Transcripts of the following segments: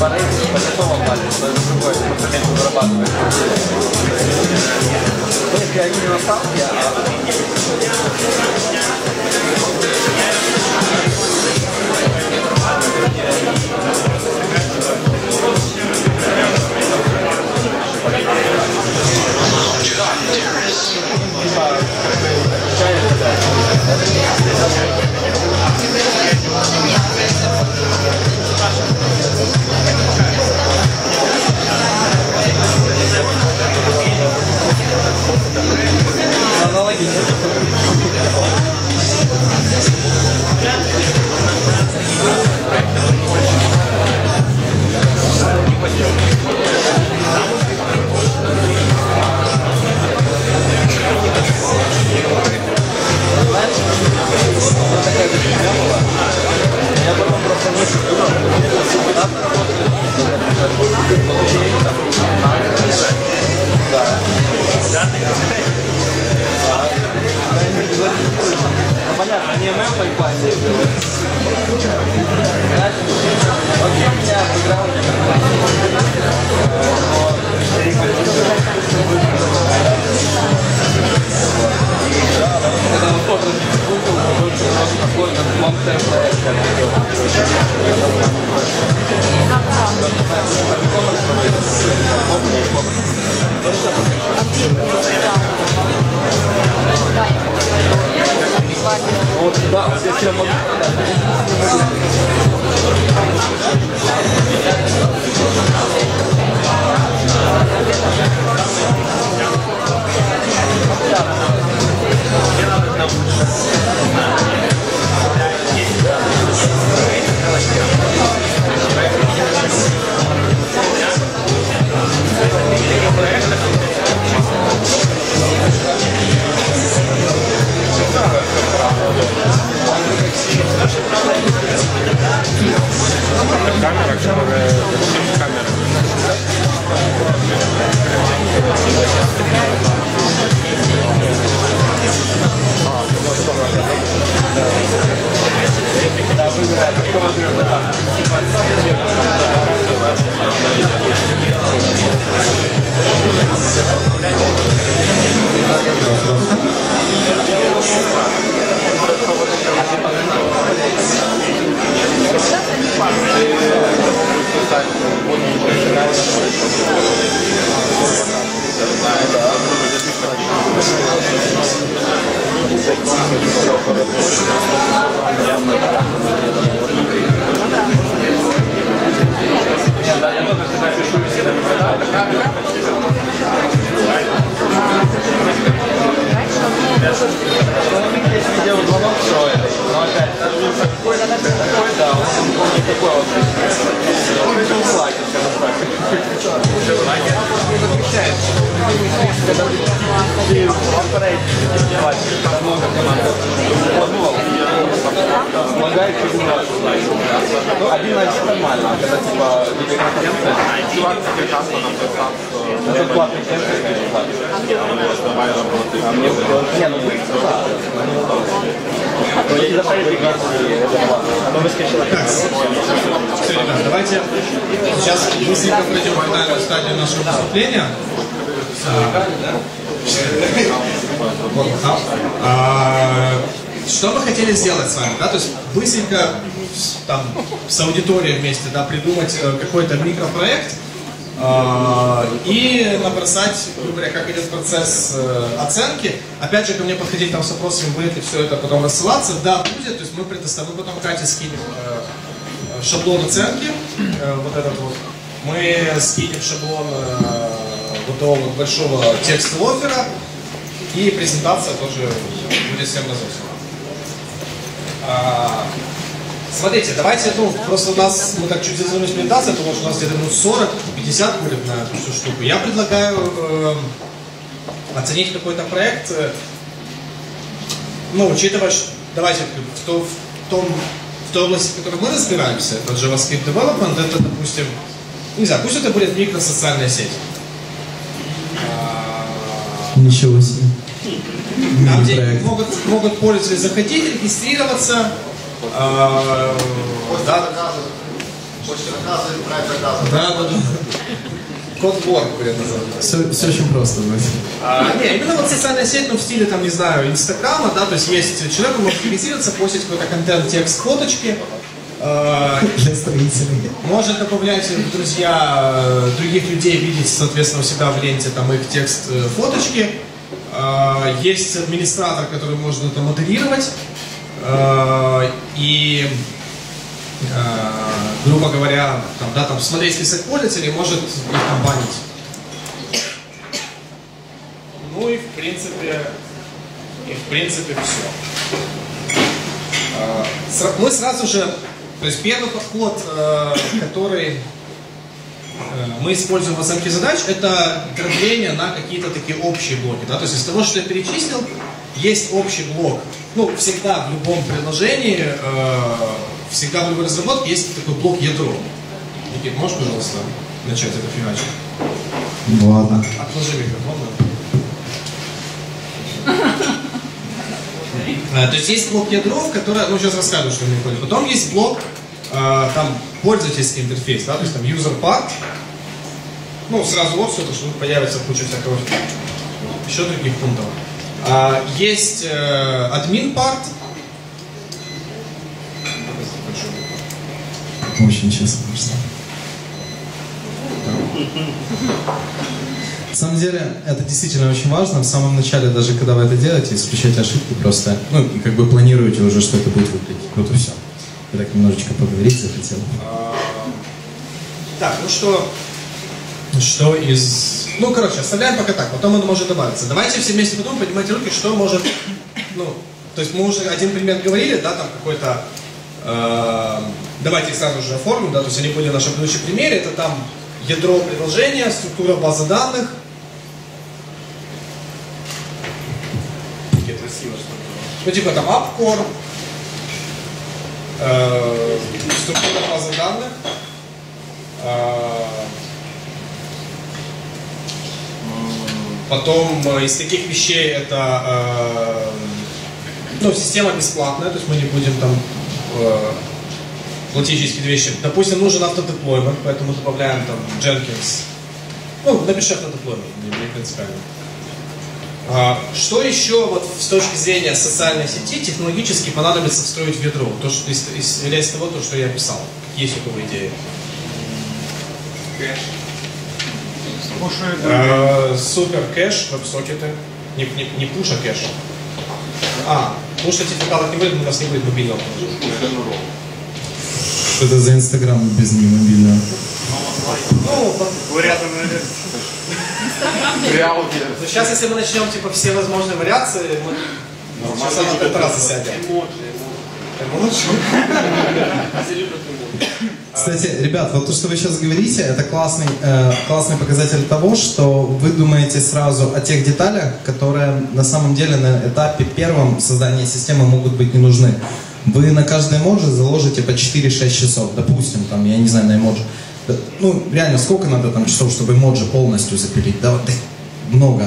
ты по рейсу, по готовому пале, то это другое, ты просто меньше зарабатываешь. Ну, если они не на ставке, а типа, такая же фигня была. Я потом просто месяц думал, куда ты работаешь, получение там, да. Ну, понятно, не ММ пайплайн Знаешь, вообще у меня в бэкграунде когда вот тоже Google, больше у нас такой, как long-term проект. Вот, да, вот если я могу Камера, которая какой-то микропроект а, и набросать, грубо говоря, как идет процесс э, оценки. Опять же, ко мне подходить там с вопросами, будет ли все это потом рассылаться. Да, будет, то есть мы предоставим, потом Кате скинем э, шаблон оценки, э, вот этот вот. Мы скинем шаблон э, вот этого вот большого текстового оффера, и презентация тоже будет всем разослана. А, Смотрите, давайте, ну, просто у нас, мы так чуть затянулись презентация, потому что у нас где-то минут 40-50 будет на эту всю штуку. Я предлагаю э, оценить какой-то проект, э, ну, учитывая, что, давайте, в, то- в том, в той области, в которой мы разбираемся, это JavaScript Development, это, допустим, не знаю, пусть это будет микросоциальная сеть. А, Ничего себе. там, где могут, могут пользователи заходить, регистрироваться. Да, да, да, да. Код Word будет называться. Все, очень просто, Вася. А, не, именно вот социальная сеть, ну, в стиле, там, не знаю, Инстаграма, да, то есть есть человек, он может регистрироваться, постить какой-то контент, текст, фоточки, а, Для строителей. может добавлять в друзья э, других людей, видеть, соответственно, у себя в ленте там их текст, э, фоточки. А, Есть администратор, который может это модерировать. А, И, а, грубо говоря, там, да, там смотреть список пользователей, может их там банить. Ну и в принципе, и в принципе все. Сра- Мы сразу же, то есть первый подход, э, который э, мы используем в оценке задач, это дробление на какие-то такие общие блоки. Да? То есть из того, что я перечислил, есть общий блок. Ну, всегда в любом приложении, э, всегда в любой разработке есть такой блок ядро. Никит, можешь, пожалуйста, начать это фигачить? Ладно. Отложи микрофон. да. Э, То есть есть блок ядров, который, ну сейчас расскажу, что мне понял. Потом есть блок, э, там, пользовательский интерфейс, да, то есть там user part. Ну, сразу вот все, что появится куча всякого еще других пунктов. А, Есть э, админ part. Очень честно. На самом деле, это действительно очень важно. В самом начале, даже когда вы это делаете, исключайте ошибки просто, ну, как бы планируете уже, что это будет выглядеть. Вот и все. Я так немножечко поговорить захотел. Так, ну что, что из... Ну, короче, оставляем пока так, потом он может добавиться. Давайте все вместе подумаем, поднимайте руки, что может... Ну, то есть мы уже один пример говорили, да, там какой-то... э, давайте их сразу же оформим, да, то есть они были в нашем предыдущем примере, это там ядро приложения, структура базы данных. Ну, типа там AppCore, э, структура базы данных, а, Потом э, из таких вещей это э, ну, система бесплатная, то есть мы не будем там э, платить через вещи. Допустим, нужен автодеплоймент, поэтому добавляем там Jenkins. Ну, напиши автодеплоймент, не, не принципиально. А, Что еще вот с точки зрения социальной сети технологически понадобится встроить в ядро? То, что исходя из того, то, что я. Какие есть у кого идеи? Э, Супер кэш, веб-сокеты. Не, не, не пуша кэш. А, пуш сертификатов не будет, у нас не будет мобильного приложения. Что это за Инстаграм без мобильного? Ну, вот, Реал ну, сейчас, если мы начнем типа все возможные вариации, мы часа на полтора засядем. Эмоджи? Кстати, ребят, вот то, что вы сейчас говорите, это классный, э, классный показатель того, что вы думаете сразу о тех деталях, которые на самом деле на этапе первом создания системы могут быть не нужны. Вы на каждый эмоджи заложите по 4-6 часов, допустим, там, я не знаю, на эмоджи. Ну, реально, сколько надо там часов, чтобы эмоджи полностью запилить? Да, вот, много.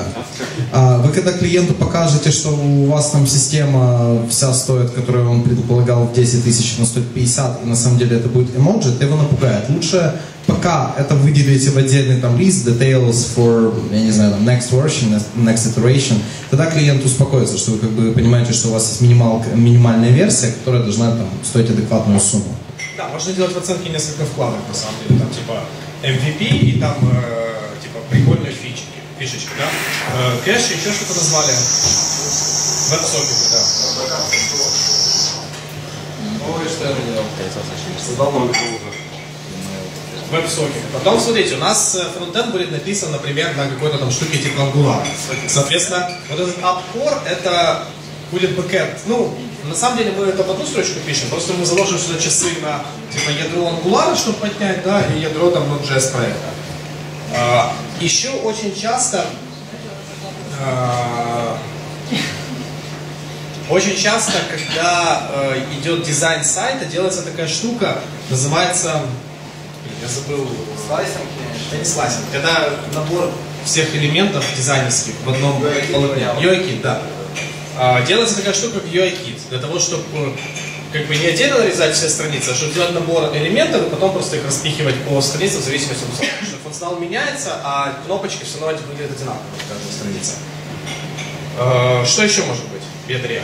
А вы когда клиенту покажете, что у вас там система вся стоит, которую он предполагал в 10 тысяч, но стоит 50, и на самом деле это будет эмоджи, это его напугает. Лучше пока это выделите в отдельный там лист, details for, я не знаю, там, next version, next iteration, тогда клиент успокоится, что вы как бы понимаете, что у вас есть минимал, минимальная версия, которая должна там стоить адекватную сумму. Да, можно делать в оценке несколько вкладок, на самом деле. Там типа MVP и там э, типа прикольные фичи, фишечки, да. Э, кэш, еще что-то назвали. Веб-сокеты, да. Ой, что я делал? Создал много уже. веб-сокет. Потом, смотрите, у нас э, фронтенд будет написан, например, на какой-то там штуке типа Angular. Соответственно, вот этот AppCore это будет бэкэнд. Ну, на самом деле мы это в одну строчку пишем, просто мы заложим сюда часы на типа ядро Angular, чтобы поднять, да, и ядро там Node.js проекта. А, еще очень часто а, очень часто, когда э, идет дизайн сайта, делается такая штука, называется, я забыл, Slicing, это не slicing, когда набор всех элементов дизайнерских в одном полотне. UI-kit, да. А, делается такая штука, как UI-kit, для того, чтобы как бы не отдельно нарезать все страницы, а чтобы сделать набор элементов и потом просто их распихивать по страницам в зависимости от функционала. Потому что функционал меняется, а кнопочки все равно выглядят одинаково на каждой странице. А, Что еще может быть в ядре?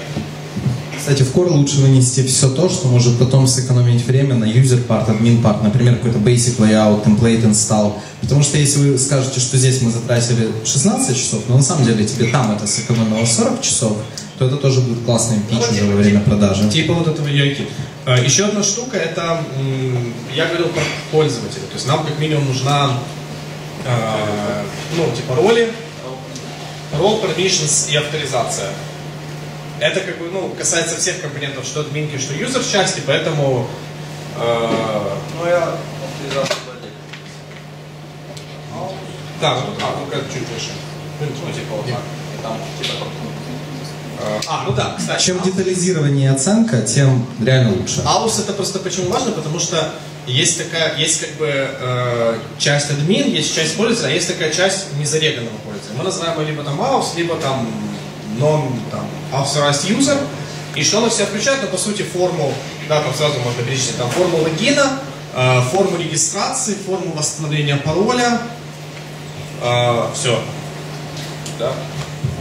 Кстати, в Core лучше вынести все то, что может потом сэкономить время на user part, admin part, например, какой-то basic layout, template install. Потому что если вы скажете, что здесь мы затратили 16 часов, но на самом деле тебе там это сэкономило 40 часов, то это тоже будет классным пич уже во время продажи. Типа вот этого UI-kit. А, Еще одна штука, это, я говорил про пользователя. То есть нам как минимум нужна, э, ну, типа роли, role permissions и авторизация. Это как бы, ну, касается всех компонентов, что админки, что юзер части, поэтому э, Ну, я авторизацию да, вот тут, а, ну-ка чуть выше. Ну, типа вот так. И там, типа, А, ну да, кстати. Чем детализированнее оценка, тем реально лучше. Аус это просто почему важно, потому что есть такая, есть как бы э, часть админ, есть часть пользователя, а есть такая часть незареганного пользователя. Мы называем его либо там аус, либо там non там, authorized user. И что оно в себя включает? Ну, по сути, форму, да, там сразу можно перечислить, там форму логина, э, форму регистрации, форму восстановления пароля, все. Да.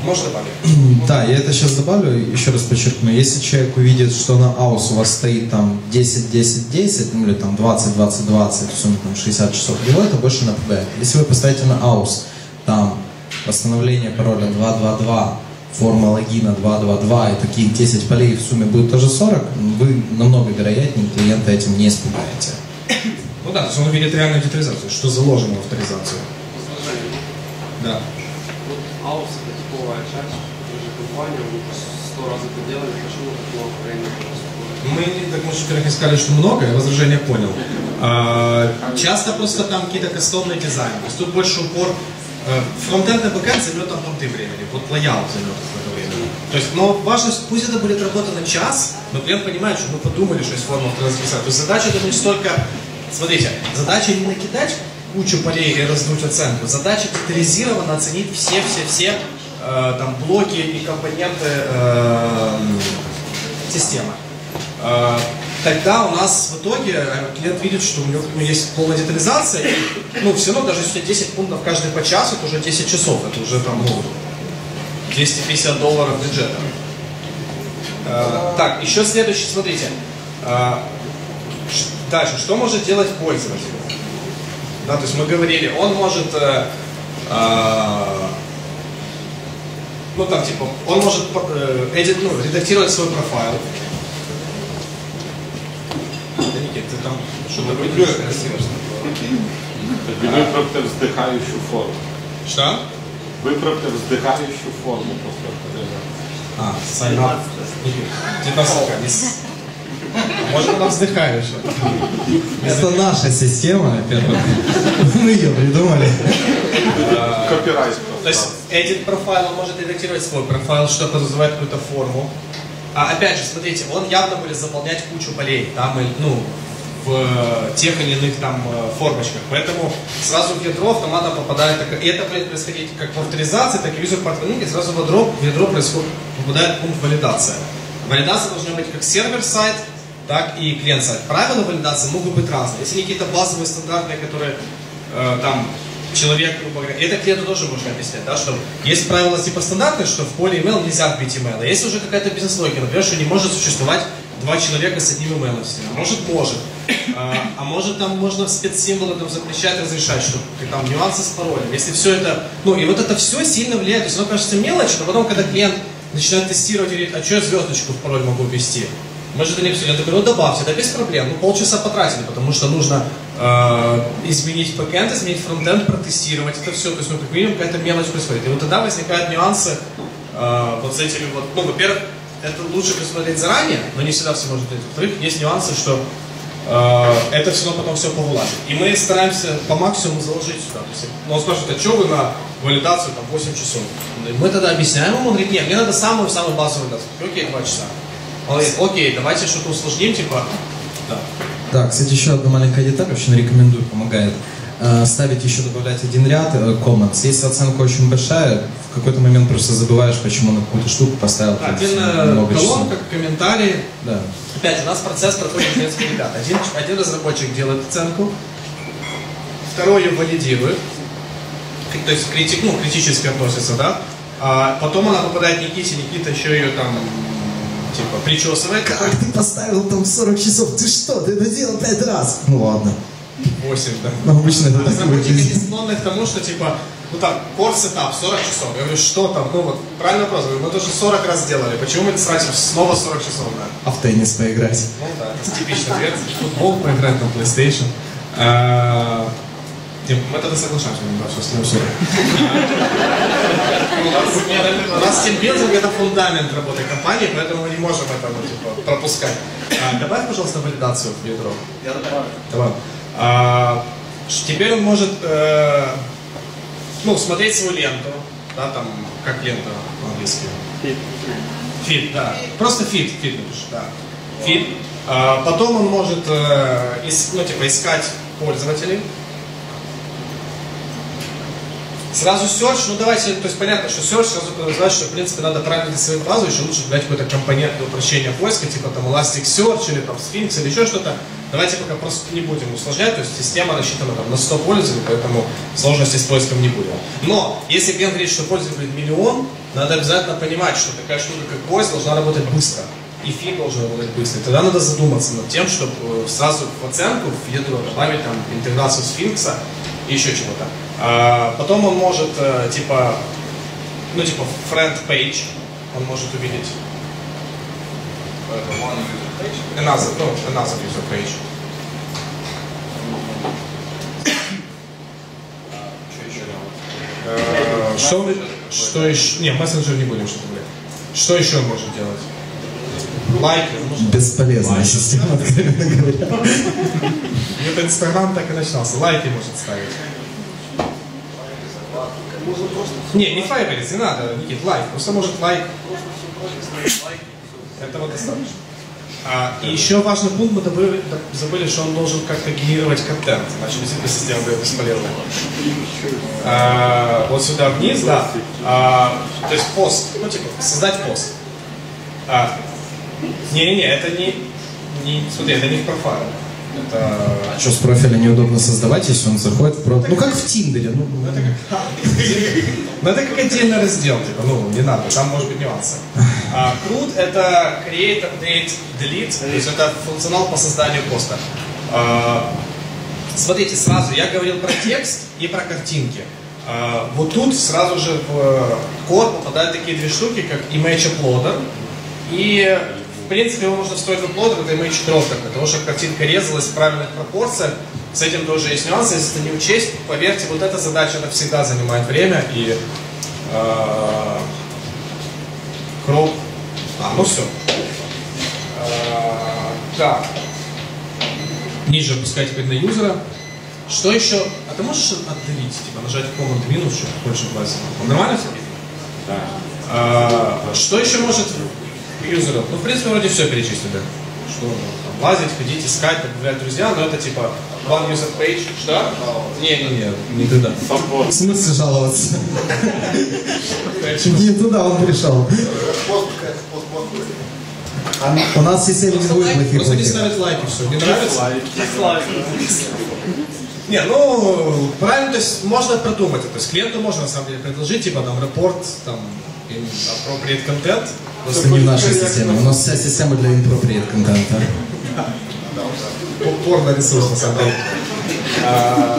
Можно добавить? Да, я это сейчас добавлю, еще раз подчеркну. Если человек увидит, что на AUS у вас стоит там 10-10-10, ну или там 20-20-20, в сумме там 60 часов, его это больше напугает. Если вы поставите на AUS там восстановление пароля 222, форма логина 222 и таких 10 полей в сумме будет тоже 40, вы намного вероятнее клиента этим не испугаете. Ну да, то есть он увидит реальную детализацию, что заложено в авторизацию. Да. Вот аус Мы, так мы во-первых, не сказали, что много, я возражение понял. А, часто просто там какие-то кастомные дизайны. То есть тут больше упор. э, Фронтенд и бэкенд займет там понты времени. Вот лоял займет какое-то время. То есть, но важно, пусть это будет работа на час, но клиент понимает, что мы подумали, что есть форма авторазписания. То есть задача это не столько... Смотрите, задача не накидать кучу полей и раздуть оценку. Задача детализированно оценить все-все-все э, там блоки и компоненты э, системы. Э, Тогда у нас в итоге клиент видит, что у него есть полная детализация, и, ну, все равно, даже если у тебя 10 пунктов каждый по часу, это уже 10 часов, это уже там, ну, 250 долларов бюджета. Э, Так, еще следующий, смотрите. Э, Дальше, что может делать пользователь? Да, то есть мы говорили, он может, э, ну там типа, он может по- э, edit, ну, редактировать свой профайл. Да, Никит, ты там что-то выглядишь красиво. Виправте вздихаючу форму. Что? Виправте вздихаючу форму просто. А, sign up. Типа, сука, не А Может, она вздыхаешь. Это наша система, во-первых. Мы ее придумали. Копірайт То есть edit профайл, он может редактировать свой профайл, что подразумевает какую-то форму. А, опять же, смотрите, он явно будет заполнять кучу полей, там, и, ну, в э, тех или иных там э, формочках. Поэтому сразу в ядро автоматом попадает, и это будет происходить как в авторизации, так и в user part и сразу в ядро, в ядро происходит, попадает пункт валидация. Валидация должна быть как сервер-сайт, так и клиент-сайт. Правила валидации могут быть разные. Если какие-то базовые стандартные, которые э, там человек, грубо говоря, это клиенту тоже можно объяснять, да, что есть правила типа стандартные, что в поле email нельзя вбить email. А есть уже какая-то бизнес-логика, например, что не может существовать два человека с одним email. А может, может. А, а может, там можно спецсимволы там, запрещать, разрешать, что там нюансы с паролем. Если все это, ну и вот это все сильно влияет. То есть оно кажется мелочь, но потом, когда клиент начинает тестировать и говорит, а что я звездочку в пароль могу ввести? Мы же все. Я такой, ну добавьте, да без проблем. Ну полчаса потратили, потому что нужно э, изменить бэкэнд, изменить фронтенд, протестировать это все. То есть, ну, как минимум, какая-то мелочь происходит. И вот тогда возникают нюансы э, вот с этими вот, ну, во-первых, это лучше посмотреть заранее, но не всегда все может быть. Во-вторых, есть нюансы, что э, это все равно потом все повылазит. И мы стараемся по максимуму заложить сюда. То есть, ну, он спрашивает, а что вы на валидацию там 8 часов? Мы тогда объясняем ему, он говорит, нет, мне надо самую-самую базовую валидацию. Окей, 2 часа. Окей, давайте что-то усложним, типа, да. Да, кстати, еще одна маленькая деталь, очень рекомендую, помогает. Э, Ставить еще добавлять один ряд э, comments. Если оценка очень большая, в какой-то момент просто забываешь, почему на какую-то штуку поставил. Отдельно много часов. колонка, комментарии. Да. Опять у нас процесс проходит несколько ребят. Один, один разработчик делает оценку, второй ее валидирует, то есть критик, ну, критически относится, да. А потом она попадает Никите, Никита еще ее там типа причесывает. Как ты поставил там 40 часов? Ты что? Ты это делал 5 раз. Ну ладно. 8, да. Ну, обычно это так Разработчики не склонны к тому, что типа, ну там, core setup 40 часов. Я говорю, что там? Ну вот, правильный вопрос. Я говорю, мы тоже 40 раз сделали. Почему мы тратим снова 40 часов на это? А в теннис поиграть? Ну да, это типичный ответ. Футбол поиграть на PlayStation. Мы тогда соглашаемся, да, все остальное все. У нас- тимбилдинг это фундамент работы компании, поэтому мы не можем это типа, пропускать. А, Добавь, пожалуйста, валидацию в ядро. Я добавлю. Давай. А, теперь он может э, ну, смотреть свою ленту, да, там, как лента по-английски. Feed, да. Просто feed, feed напиши, да. Feed. А, потом он может э, ну, типа, искать пользователей. Сразу search, ну давайте, то есть понятно, что search сразу подразумевает, что в принципе надо правильно свою базу, еще лучше брать какой-то компонент для упрощения поиска, типа там Elasticsearch или там Sphinx или еще что-то. Давайте пока просто не будем усложнять, то есть система рассчитана там, на 100 пользователей, поэтому сложности с поиском не будет. Но если клиент говорит, что пользователей миллион, надо обязательно понимать, что такая штука, как поиск, должна работать быстро. И фид должен работать быстро. И тогда надо задуматься над тем, чтобы э, сразу в оценку в ядро добавить там интеграцию сфинкса и еще чего-то. А, потом он может, э, типа, ну, типа, friend page, он может увидеть э, another, ну, another user page. Э, Что, он- что еще? Не, мессенджер не будем что-то говорить. Что еще он может делать? Лайки, может Бесполезная система, откровенно говоря. Это Инстаграм так и начинался. Лайки может ставить. Не, не файверить, не надо, Никит, лайк. Просто может лайк. Этого достаточно. А, и еще важный пункт, мы добыли- забыли, что он должен как-то генерировать контент, иначе действительно система будет бесполезной. А, вот сюда вниз, да. А, то есть пост, ну типа создать пост. А, Не-не-не, это не, не, смотри, это не в профайл. Это А что, с профиля неудобно создавать, если он заходит в профиль? Ну, как в Тиндере. Ну, это как... Ну, это как отдельный раздел, типа, ну, не надо, там может быть нюансы. А, CRUD — это Create, Update, Delete, то есть это функционал по созданию поста. А, смотрите, сразу, я говорил про текст и про картинки. А, вот тут сразу же в код попадают такие две штуки, как Image Uploader и в принципе, его можно встроить в uploader, это image dropper, для того, чтобы картинка резалась в правильных пропорциях. С этим тоже есть нюансы, если это не учесть, поверьте, вот эта задача, она всегда занимает время, и э, кроп... А, ну все. так. Ниже опускать теперь на юзера. Что еще? А ты можешь отделить, типа нажать Command минус, чтобы больше влазить? Нормально все? Да. А, что еще может юзеров. Ну, в принципе, вроде все перечислили. Что там, лазить, ходить, искать, добавлять друзья, но это типа one user page. Что? Не-не-не, не туда. В смысле жаловаться? Не туда он пришел. У нас системе не будет плохих Просто не ставить лайки, все. Не нравится? Не, ну, правильно, то есть можно продумать это. То есть клиенту можно на самом деле предложить, типа там репорт, там, appropriate content. Просто не в нашей системе. У нас вся система для inappropriate контента. Порно ресурс, на самом деле. А,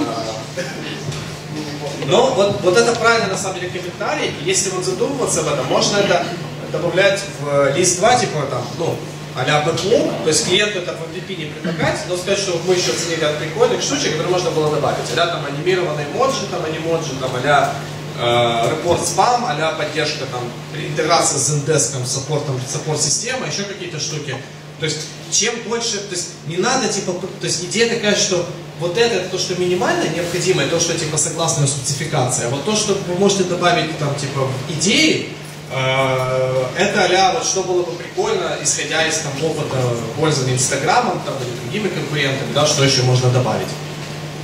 Но вот, вот это правильно, на самом деле, комментарий. Если вот задумываться об этом, можно это добавлять в лист 2, типа там, ну, а-ля бэклог, то есть клиенту это в MVP не предлагать, но сказать, что мы еще оценили от прикольных штучек, которые можно было добавить. А там анимированные эмоджи, там анимоджи, там а-ля э, репорт спам, а поддержка там, интеграция с Zendesk, саппортом, саппорт система, еще какие-то штуки. То есть, чем больше, то есть, не надо, типа, то есть, идея такая, что вот это, то, что минимально необходимо, и то, что, типа, согласно субтификации, а вот то, что вы можете добавить, там, типа, идеи, э, это а вот что было бы прикольно, исходя из там, опыта пользования Инстаграмом там, или другими конкурентами, да, что еще можно добавить.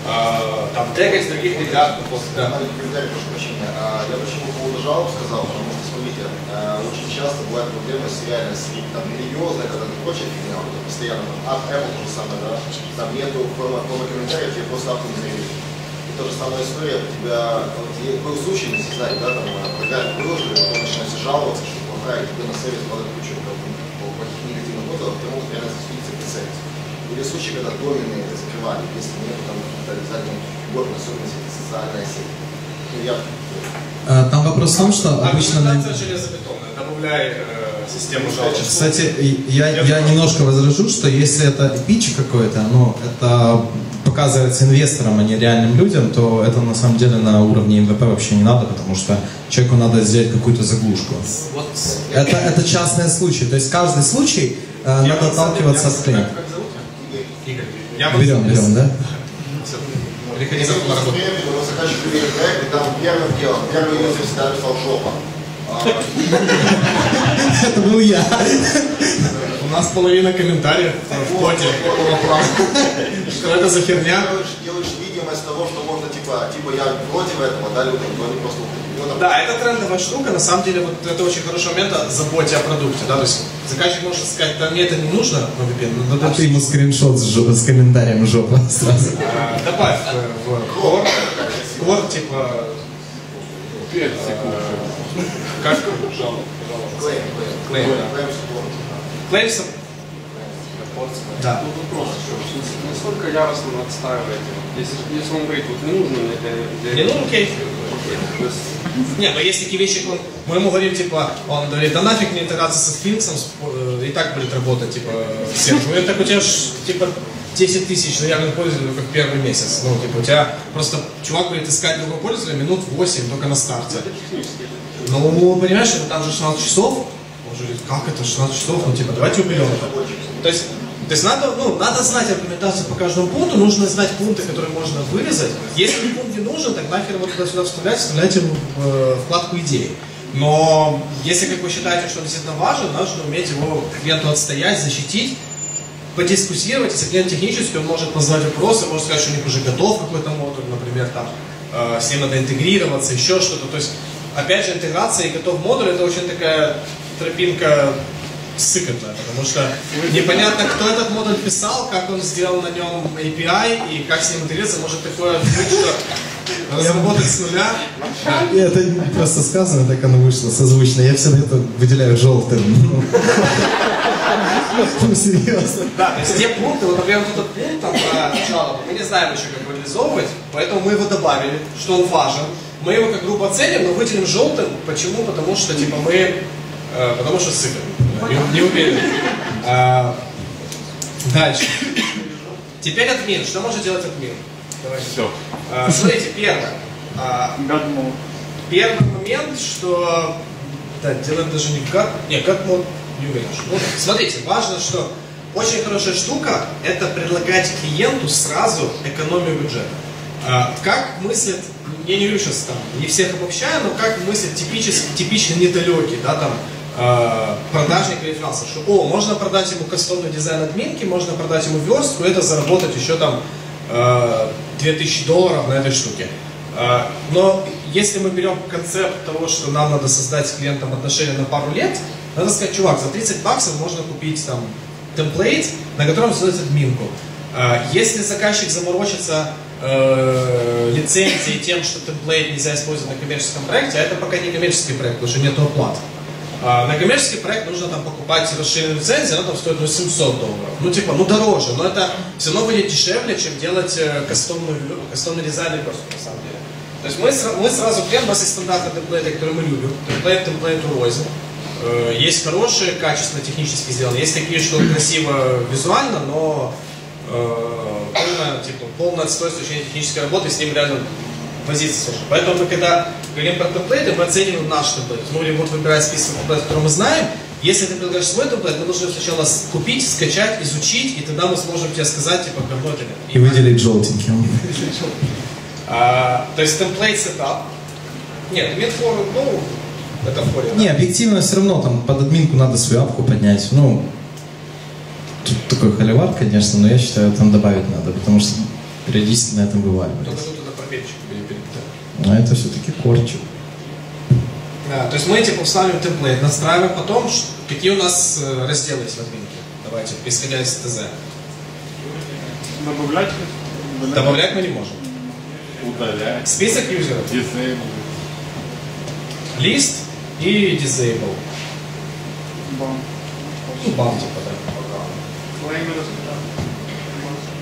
Э, там, тегать других ребят, да. Маленький комментарий, прошу прощения. А, Я почему по поводу жалоб сказал, потому что, смотрите, а, очень часто бывает проблема с реально там, религиозной, когда ты хочешь вот, постоянно, от Apple то же самое, да, там нету формы, формы комментариев, тебе просто автом заявили. И та же самая история, у тебя, был случай, не знаю, да, там, а, программу выложили, потом начинаешь жаловаться, что плохая, и тебе на сервис падает по плохих негативных отзывов, ты мог реально засудиться при сервисе. Были случаи, когда домены закрывали, если нет там каких-то обязательных фигур, это социальная сеть. Ну, я А, Там вопрос в том, что обычно на... Аргументация железобетонная. Добавляй э, систему жалоб. Кстати, я, я немножко возражу, что если это пич какой-то, ну, это показывается инвесторам, а не реальным людям, то это на самом деле на уровне МВП вообще не надо, потому что человеку надо сделать какую-то заглушку. Вот Это, это частные случаи, то есть каждый случай э, надо отталкиваться от клиента. Я вот Берем, берем, да? Завтра на работу. Нас заказчик проверил проект, и там первым делом, первый юзер всегда писал жопа. Это был я. У нас половина комментариев в права. Что это за херня? делаешь, видимость того, что можно, типа, типа я против этого, да, людям, но просто там, Да, это трендовая штука. На самом деле, вот это очень хороший момент о заботе о продукте. Да? То есть заказчик может сказать, да мне это не нужно, но VPN, ну, А ты ему скриншот с, жо- с комментарием жопа сразу. А, добавь э, в core, core типа как клеим, клеим. Клеим, да. Support. claims да. Тут вопрос еще. Насколько яростно отстаиваете? Если, если он говорит, вот не нужно мне для... для Не кейс? Окей. То есть, Не, но есть такие вещи, он, мы ему говорим, типа, он говорит, да нафиг мне интеграция со сфинксом, э, и так будет работать, типа. Мы говорим, так у тебя ж, типа, 10 тысяч лояльных пользователей в первый месяц. Ну, типа, у тебя просто чувак будет искать другого пользователя минут 8 только на старте. Ну, понимаешь, это там же 16 часов. Он же говорит, как это 16 часов? Ну, типа, давайте уберем это. То есть, то есть надо, ну, надо знать аргументацию по каждому пункту, нужно знать пункты, которые можно вырезать. Если пункт не нужен, так нахер его туда-сюда вставлять, вставляйте в э, вкладку идеи. Но если, как вы считаете, что он действительно важен, нужно уметь его клиенту отстоять, защитить, подискуссировать. Если клиент технический, он может назвать вопросы, может сказать, что у них уже готов какой-то модуль, например, там, э, с ним надо интегрироваться, еще что-то. То есть, опять же, интеграция и готов модуль, это очень такая тропинка сыкотная, потому что непонятно, кто этот модуль писал, как он сделал на нем API и как с ним интегрироваться. Может такое быть, что разработать с нуля. И это просто сказано, так оно вышло созвучно. Я всегда это выделяю желтым. Ну, серьезно. Да, то есть те пункты, вот, например, вот этот пункт там про мы не знаем еще, как его реализовывать, поэтому мы его добавили, что он важен. Мы его как группу оценим, но выделим желтым. Почему? Потому что, типа, мы... э, потому что сыпем. Не, не уверен. А, дальше. Теперь админ. Что может делать админ? Давайте. Все. А, смотрите, первое. А, Первый момент, что... Да, делаем даже не как... Не, как мод... Не уверен. Ну, смотрите, важно, что очень хорошая штука – это предлагать клиенту сразу экономию бюджета. А, как мыслят, я не говорю сейчас там, не всех обобщаю, но как мыслят типически, типично недалекий, да, там, продажник или фрилансер, что о, можно продать ему кастомный дизайн админки, можно продать ему верстку, это заработать еще там э, 2000 долларов на этой штуке. Э, но если мы берем концепт того, что нам надо создать с клиентом отношения на пару лет, надо сказать, чувак, за 30 баксов можно купить там темплейт, на котором создать админку. Э, Если заказчик заморочится э, лицензией тем, что темплейт нельзя использовать на коммерческом проекте, а это пока не коммерческий проект, потому что нет оплат. А на коммерческий проект нужно там покупать расширенную лицензию, она там стоит ну, 700 долларов. Ну, типа, ну дороже, но это все равно будет дешевле, чем делать э, кастомную, кастомный дизайн и просто, на самом деле. То есть мы, мы сразу клиент, у нас есть темплейты, которые мы любим. Темплейт, темплейт розе. Э, Есть хорошие, качественно, технически сделанные. Есть такие, что красиво визуально, но э, полное, типа, полное отстой с точки технической работы, с ним реально возиться сложно. Поэтому мы когда говорим про темплейты, мы оцениваем наш темплейт. Мы будем вот выбирать список темплейтов, которые мы знаем. Если ты предлагаешь свой темплейт, мы должны сначала купить, скачать, изучить, и тогда мы сможем тебе сказать, типа, нет. И выделить желтеньким. А, то есть темплейт сетап. Нет, медфор, ну, это в. Не, объективно все равно там под админку надо свою апку поднять. Ну, тут такой холивар, конечно, но я считаю, там добавить надо, потому что периодически на этом Только вываливается. тут туда пробельчик будем перед А это все-таки корчик. Да, то есть мы типа устанавливаем темплейт, настраиваем потом, какие у нас э, разделы есть в админке. Давайте, исходя из ТЗ. Добавлять? Добавлять мы не можем. Удалять. Список юзеров, Disable. лист и disable. Бам. Ну, бам типа, да. Клеймы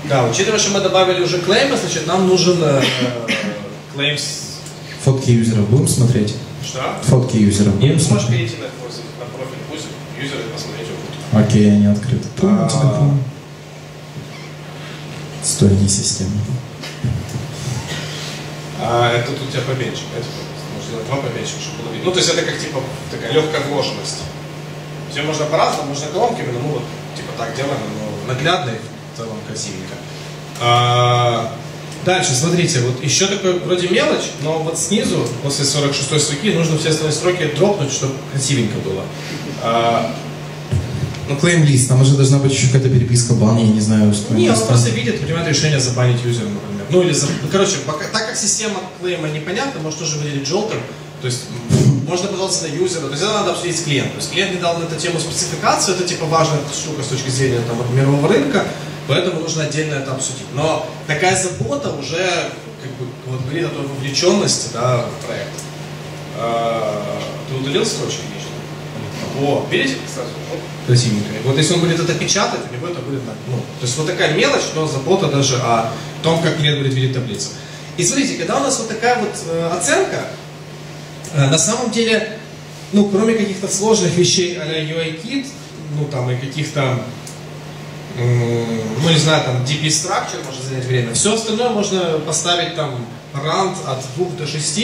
Да, учитывая, что мы добавили уже клеймы, значит, нам нужен э, с... Фотки юзеров будем смотреть? Что? Фотки юзеров будем вы можете смотреть? перейти на, на профиль юзера и посмотреть его фото. Окей, они открыты. Помню А. телефон. Стойки системы. А это тут у тебя поменьше, да, типа, можно сделать два поменьше, чтобы было видно. Ну, то есть это как типа такая легкая вложенность. Все можно по-разному, можно колонками, но мы вот типа так делаем, но наглядно и в целом красивенько. А, дальше, смотрите, вот еще такой вроде мелочь, но вот снизу, после 46 строки, нужно все остальные строки дропнуть, чтобы красивенько было. А, Ну, клейм лист, там уже должна быть еще какая-то переписка бана, я не знаю, с Не, он просто видит, принимает решение забанить юзера, например. Ну или, за... ну, короче, пока- так как система клейма непонятна, может тоже выделить желтым, то есть можно пожалуйста на юзера, то есть это надо обсудить с клиентом. То есть клиент не дал на эту тему спецификацию, это типа важная штука с точки зрения там, мирового рынка, поэтому нужно отдельно это обсудить. Но такая забота уже как бы, вот, говорит о той вовлеченности да, в проект. А, Ты удалил строчки лично? О, видите, кстати, вот Вот если он будет это печатать, у него это будет, так, ну, то есть вот такая мелочь, но забота даже о том, как клиент будет видеть таблицу. И смотрите, когда у нас вот такая вот э, оценка, э, на самом деле, ну, кроме каких-то сложных вещей а UI-Kit, ну, там, и каких-то, ну, не знаю, там, DP Structure может занять время, все остальное можно поставить там рант от 2 до 6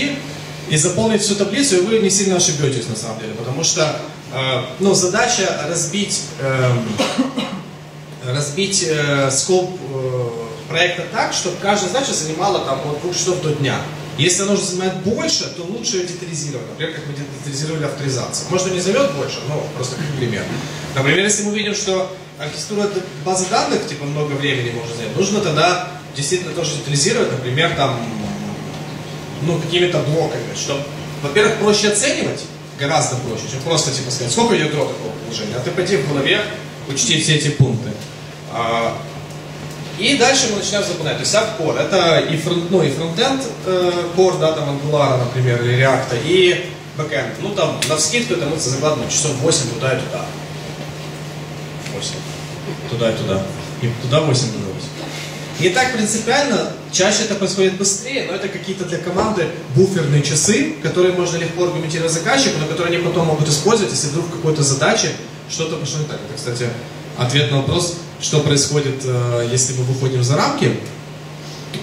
и заполнить всю таблицу, и вы не сильно ошибетесь, на самом деле, потому что, э, ну, задача разбить, эм, разбить э, скоп э, проекта так, чтобы каждая задача занимала там от двух часов до дня. Если она уже занимает больше, то лучше ее детализировать. Например, как мы детализировали авторизацию. Может, не займет больше, но просто как пример. Например, если мы видим, что архитектура д- базы данных типа много времени может занять, нужно тогда действительно тоже детализировать, например, там, ну, какими-то блоками, чтобы, во-первых, проще оценивать, гораздо проще, чем просто типа сказать, сколько ядро такого приложения, а ты пойди в голове, учти все эти пункты. А, и дальше мы начинаем запоминать. То есть core это и, фронт, ну, и фронтенд э, core, да, там Angular, например, или React, и бэкенд. Ну там на вскидку это мы закладываем часов 8 туда и туда. 8. Туда и туда. И туда 8, туда 8. Не так принципиально, чаще это происходит быстрее, но это какие-то для команды буферные часы, которые можно легко аргументировать заказчику, но которые они потом могут использовать, если вдруг в какой-то задаче что-то пошло не так. Это, кстати, ответ на вопрос, что происходит, э, если мы выходим за рамки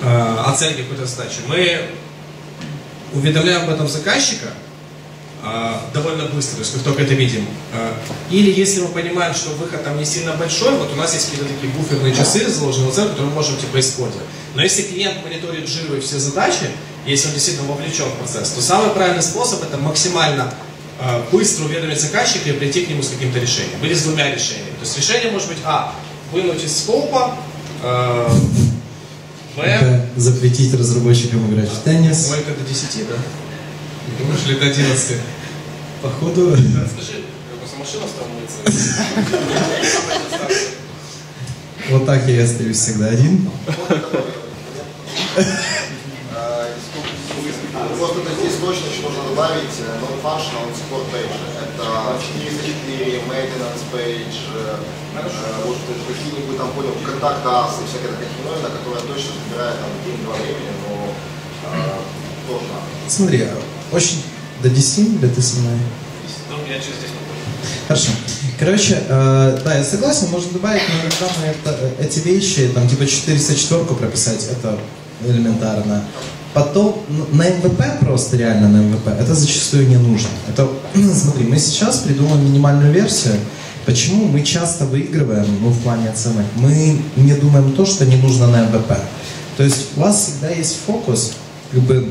э, оценки какой-то задачи. Мы уведомляем об этом заказчика довольно быстро, то есть как только это видим. Э, Или если мы понимаем, что выход там не сильно большой, вот у нас есть какие-то такие буферные часы, заложенные в оценку, которые мы можем типа использовать. Но если клиент мониторит живо все задачи, если он действительно вовлечен в процесс, то самый правильный способ это максимально э, быстро уведомить заказчика и прийти к нему с каким-то решением. Или с двумя решениями. То есть решение может быть А. Вынуть из скопа, э, Б. Запретить разработчикам играть в теннис. Ой, это до 10, да? Думаешь ли до 11? Походу, Скажи, просто машина стала вот так я и остаюсь всегда один. Э, Просто то здесь точно еще нужно добавить э, non-functional support page. Это 404 maintenance page, может быть, какие-нибудь там, понял, контакт us и всякое такое хреновина, которое точно забирает там день-два времени, но э, тоже надо. Смотри, очень до 10 или ты со мной? Ну, я через 10 Хорошо. Короче, э, да, я согласен, можно добавить, но иногда мы это, э, эти вещи, там, типа 404 прописать, это элементарно. Потом на MVP просто реально на MVP, это зачастую не нужно. Это, смотри, мы сейчас придумаем минимальную версию. Почему мы часто выигрываем, ну, в плане оценок? Мы не думаем то, что не нужно на MVP. То есть у вас всегда есть фокус, как бы,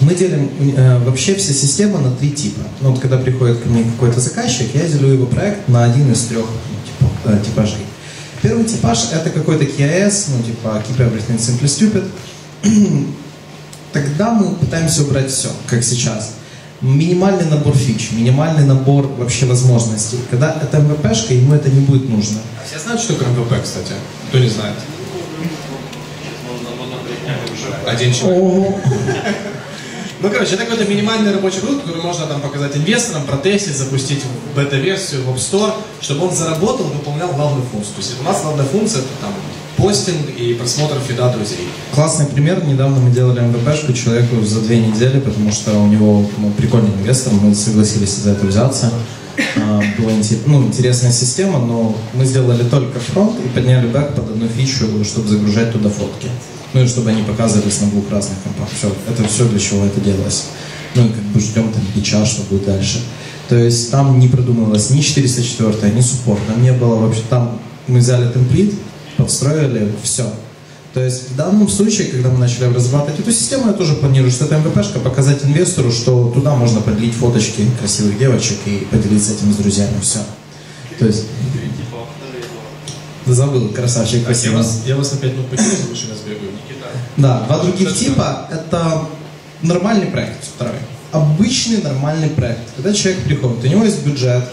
мы делим э, вообще все системы на три типа. Ну, вот когда приходит ко мне какой-то заказчик, я делю его проект на один из трех ну, типа, э, типажей. Первый типаж это какой-то KIS, ну типа Keep Everything Simply Stupid. Тогда мы пытаемся убрать все, как сейчас. Минимальный набор фич, минимальный набор вообще возможностей. Когда это МВПшка, ему это не будет нужно. А все знают, что такое МВП, кстати? Кто не знает? Один человек. Ну, короче, это какой-то минимальный рабочий продукт, который можно там показать инвесторам, протестить, запустить бета-версию в App Store, чтобы он заработал, выполнял главную функцию. То есть у нас главная функция это там постинг и просмотр фида друзей. Классный пример. Недавно мы делали МВПшку человеку за две недели, потому что у него ну, прикольный инвестор, мы согласились за это взяться. А, Была ну, интересная система, но мы сделали только фронт и подняли бэк под одну фичу, чтобы загружать туда фотки. Ну и чтобы они показывались на двух разных компах. Все, это все для чего это делалось. Ну и как бы ждем там пича, что будет дальше. То есть там не продумывалось ни 404, ни суппорт. Там не было вообще, там мы взяли темплит, подстроили, все. То есть в данном случае, когда мы начали разрабатывать эту систему, я тоже планирую, что это МВПшка, показать инвестору, что туда можно подлить фоточки красивых девочек и поделиться этим с друзьями, все. То есть, забыл, красавчик, Я спасибо. вас, я вас опять ну, покину, за машиной сбегаю. Да, два других типа – это нормальный проект, второй. Обычный нормальный проект. Когда человек приходит, у него есть бюджет,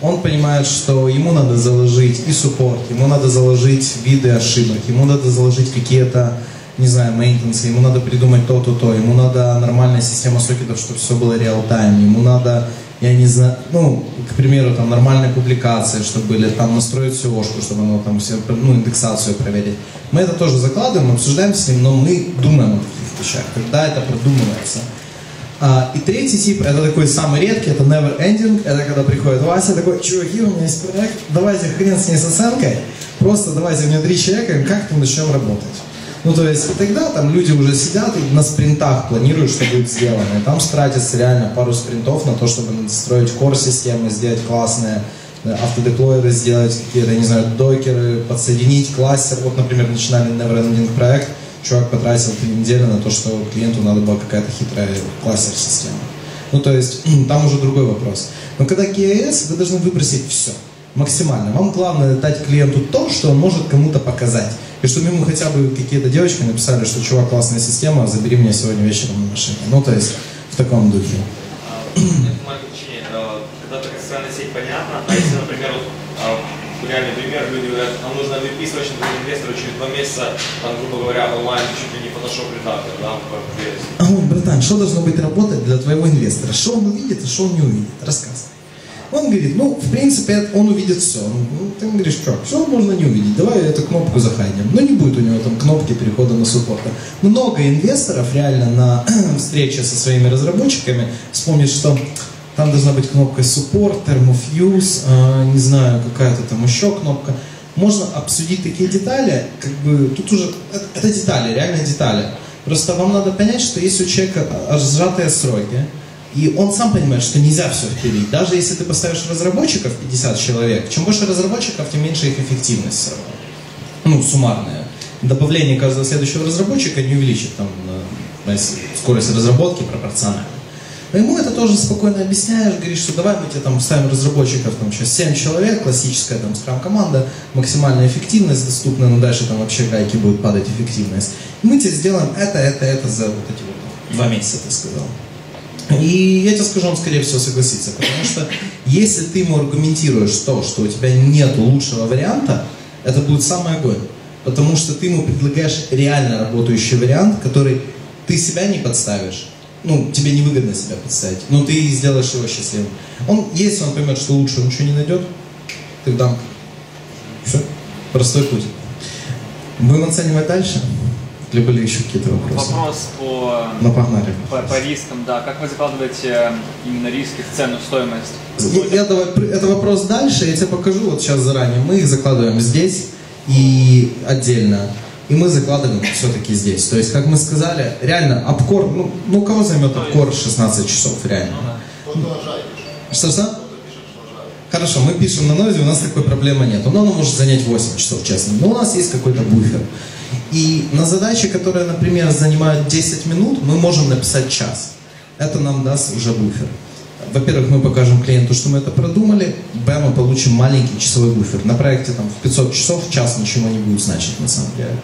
он понимает, что ему надо заложить и суппорт, ему надо заложить виды ошибок, ему надо заложить какие-то, не знаю, мейнтенсы, ему надо придумать то-то, то, ему надо нормальная система сокетов, чтобы все было реал-тайм, ему надо, я не знаю, ну, к примеру, там нормальные публикации, чтобы были, там настроить SEO-шку, чтобы оно там все, ну, индексацию проверить. Мы это тоже закладываем, обсуждаем с ним, но мы думаем о таких вещах, когда это продумывается. А, и третий тип, это такой самый редкий, это never ending, это когда приходит Вася такой, чуваки, у меня есть проект, давайте хрен с ней с оценкой, просто давайте мне три человека, как-то начнем работать. Ну, то есть, тогда там люди уже сидят и на спринтах планируют, что будет сделано. И там тратится реально пару спринтов на то, чтобы строить core-системы, сделать классные э, автодеплойеры, сделать какие-то, не знаю, докеры, подсоединить кластер. Вот, например, начинали Neverending проект, чувак потратил три недели на то, что клиенту надо была какая-то хитрая кластер-система. Ну, то есть, там уже другой вопрос. Но когда KIS, вы должны выбросить все. Максимально. Вам главное дать клиенту то, что он может кому-то показать. И чтобы ему хотя бы какие-то девочки написали, что чувак, классная система, забери меня сегодня вечером на машине. Ну, то есть, в таком духе. Когда такая социальная сеть понятна, а если, например, вот, а, реальный пример, люди говорят, нам нужно MVP срочно для инвестора через два месяца, там, грубо говоря, онлайн чуть ли не фотошоп редактор, да, версии. А вот, братан, что должно быть работать для твоего инвестора? Что он увидит, а что он не увидит? Рассказывай. Он говорит, ну, в принципе, он увидит все. Ну, ты говоришь, что, все можно не увидеть, давай эту кнопку захайдем. Но не будет у него там кнопки перехода на суппорт. Много инвесторов реально на встрече со своими разработчиками вспомнит, что там должна быть кнопка support, term of use, э, не знаю, какая-то там еще кнопка. Можно обсудить такие детали, как бы тут уже, это, это детали, реально детали. Просто вам надо понять, что если у человека сжатые сроки, и он сам понимает, что нельзя все впилить. Даже если ты поставишь разработчиков 50 человек, чем больше разработчиков, тем меньше их эффективность. Ну, суммарная. Добавление каждого следующего разработчика не увеличит там, э, скорость разработки пропорционально. А ему это тоже спокойно объясняешь, говоришь, что давай мы тебе там ставим разработчиков, там сейчас 7 человек, классическая там скрам-команда, максимальная эффективность доступна, но дальше там вообще гайки будут падать эффективность. И мы тебе сделаем это, это, это за вот эти вот два месяца, ты сказал. И я тебе скажу, он скорее всего согласится, потому что если ты ему аргументируешь то, что у тебя нет лучшего варианта, это будет самый огонь. Потому что ты ему предлагаешь реально работающий вариант, который ты себя не подставишь, ну, тебе невыгодно себя подставить, но ты сделаешь его счастливым. Он, если он поймет, что лучше он ничего не найдет, тогда все, простой путь. Будем оценивать дальше? Или были еще какие-то вопросы? Вопрос по, Ну, погнали. по, по рискам, да. Как вы закладываете именно риски в цену, в стоимость? Я, я давай, это вопрос дальше, я тебе покажу вот сейчас заранее. Мы их закладываем здесь и отдельно. И мы закладываем все-таки здесь. То есть, как мы сказали, реально, обкор, ну, ну кого займет обкор 16 часов, реально? Нажает, пишет. Что-что? Кто пишет, что нажает. Хорошо, мы пишем на нозе, у нас такой проблемы нет. Но оно может занять 8 часов, честно. Но у нас есть какой-то буфер. И на задачи, которые, например, занимают 10 минут, мы можем написать час. Это нам даст уже буфер. Во-первых, мы покажем клиенту, что мы это продумали. Б, мы получим маленький часовой буфер. На проекте там в 500 часов час ничего не будет значить на самом деле.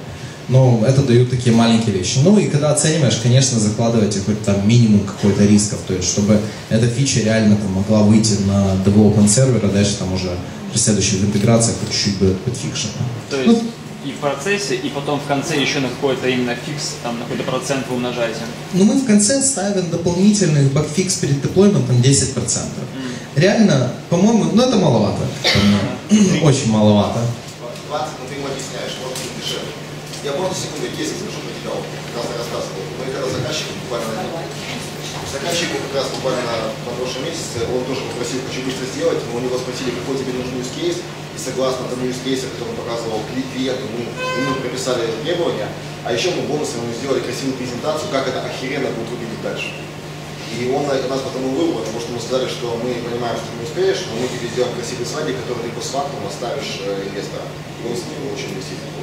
Но это дают такие маленькие вещи. Ну и когда оцениваешь, конечно, закладывайте хоть там минимум какой-то рисков, то есть чтобы эта фича реально там могла выйти на development сервер, а дальше там уже при следующих интеграциях чуть-чуть будет подфикшено. То есть Ну, и в процессе, и потом в конце еще на какой-то именно фикс, там на какой-то процент вы умножаете. Но мы в конце ставим дополнительный багфикс перед деплойментом 10%. Реально, по-моему, ну это маловато. Очень маловато. 20, но ты ему объясняешь, вот будет дешевле. Я можно секунду кейс скажу как раз рассказывал. Мы когда заказчик буквально, заказчику как раз буквально на, прошлом месяце, он тоже попросил, хочу быстро сделать, но у него спросили, какой тебе нужен use case, и согласно тому use case, который он показывал клиенту, мы ему прописали требования, а еще мы бонусом ему сделали красивую презентацию, как это охеренно будет выглядеть дальше. И он на- нас потом и потому что мы сказали, что мы понимаем, что ты не успеешь, но мы тебе сделаем красивый слайдик, который ты постфактум оставишь э, инвестора. И он с ним очень действительно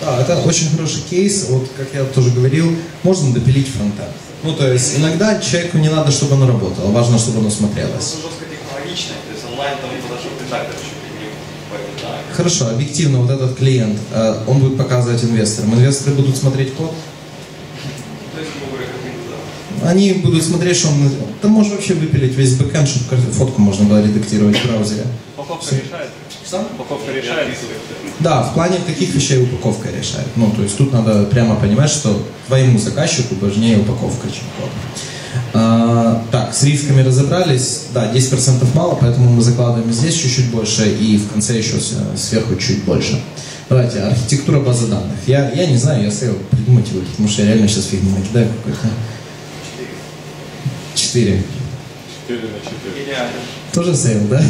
Да, это очень хороший кейс. Вот, как я тоже говорил, можно допилить фронтенд. Ну, то есть, иногда человеку не надо, чтобы оно работало, важно, чтобы оно смотрелось. Это жестко технологично, то есть онлайн там Photoshop редактор еще. Хорошо, объективно, вот этот клиент, э, он будет показывать инвесторам. Инвесторы будут смотреть код, да. они будут смотреть, что он... Там можно вообще выпилить весь бэкэнд, чтобы фотку можно было редактировать в браузере. Упаковка решает? Упаковка решает? Да, в плане таких вещей упаковка решает. Ну, то есть тут надо прямо понимать, что твоему заказчику важнее упаковка, чем код. А, так, с рисками разобрались. Да, 10% мало, поэтому мы закладываем здесь чуть-чуть больше и в конце еще сверху чуть больше. Давайте, архитектура базы данных. Я, я не знаю, я стоял придумать его, потому что я реально сейчас фигню накидаю какой-то. Четыре. 4 на 4. Идеально. Тоже сейл, да?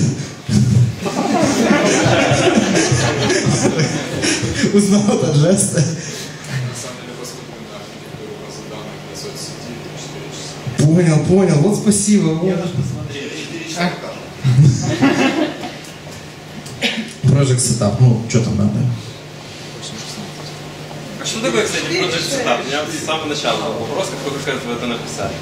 Узнал этот жест. На самом деле, посмотрим на архитектуру базы данных для соцсети 4 часа. Понял, понял. Вот спасибо. Вот. Project Setup. Ну, что там надо? А что такое, кстати, Project Setup? У меня с самого начала вопрос, как вы это написали.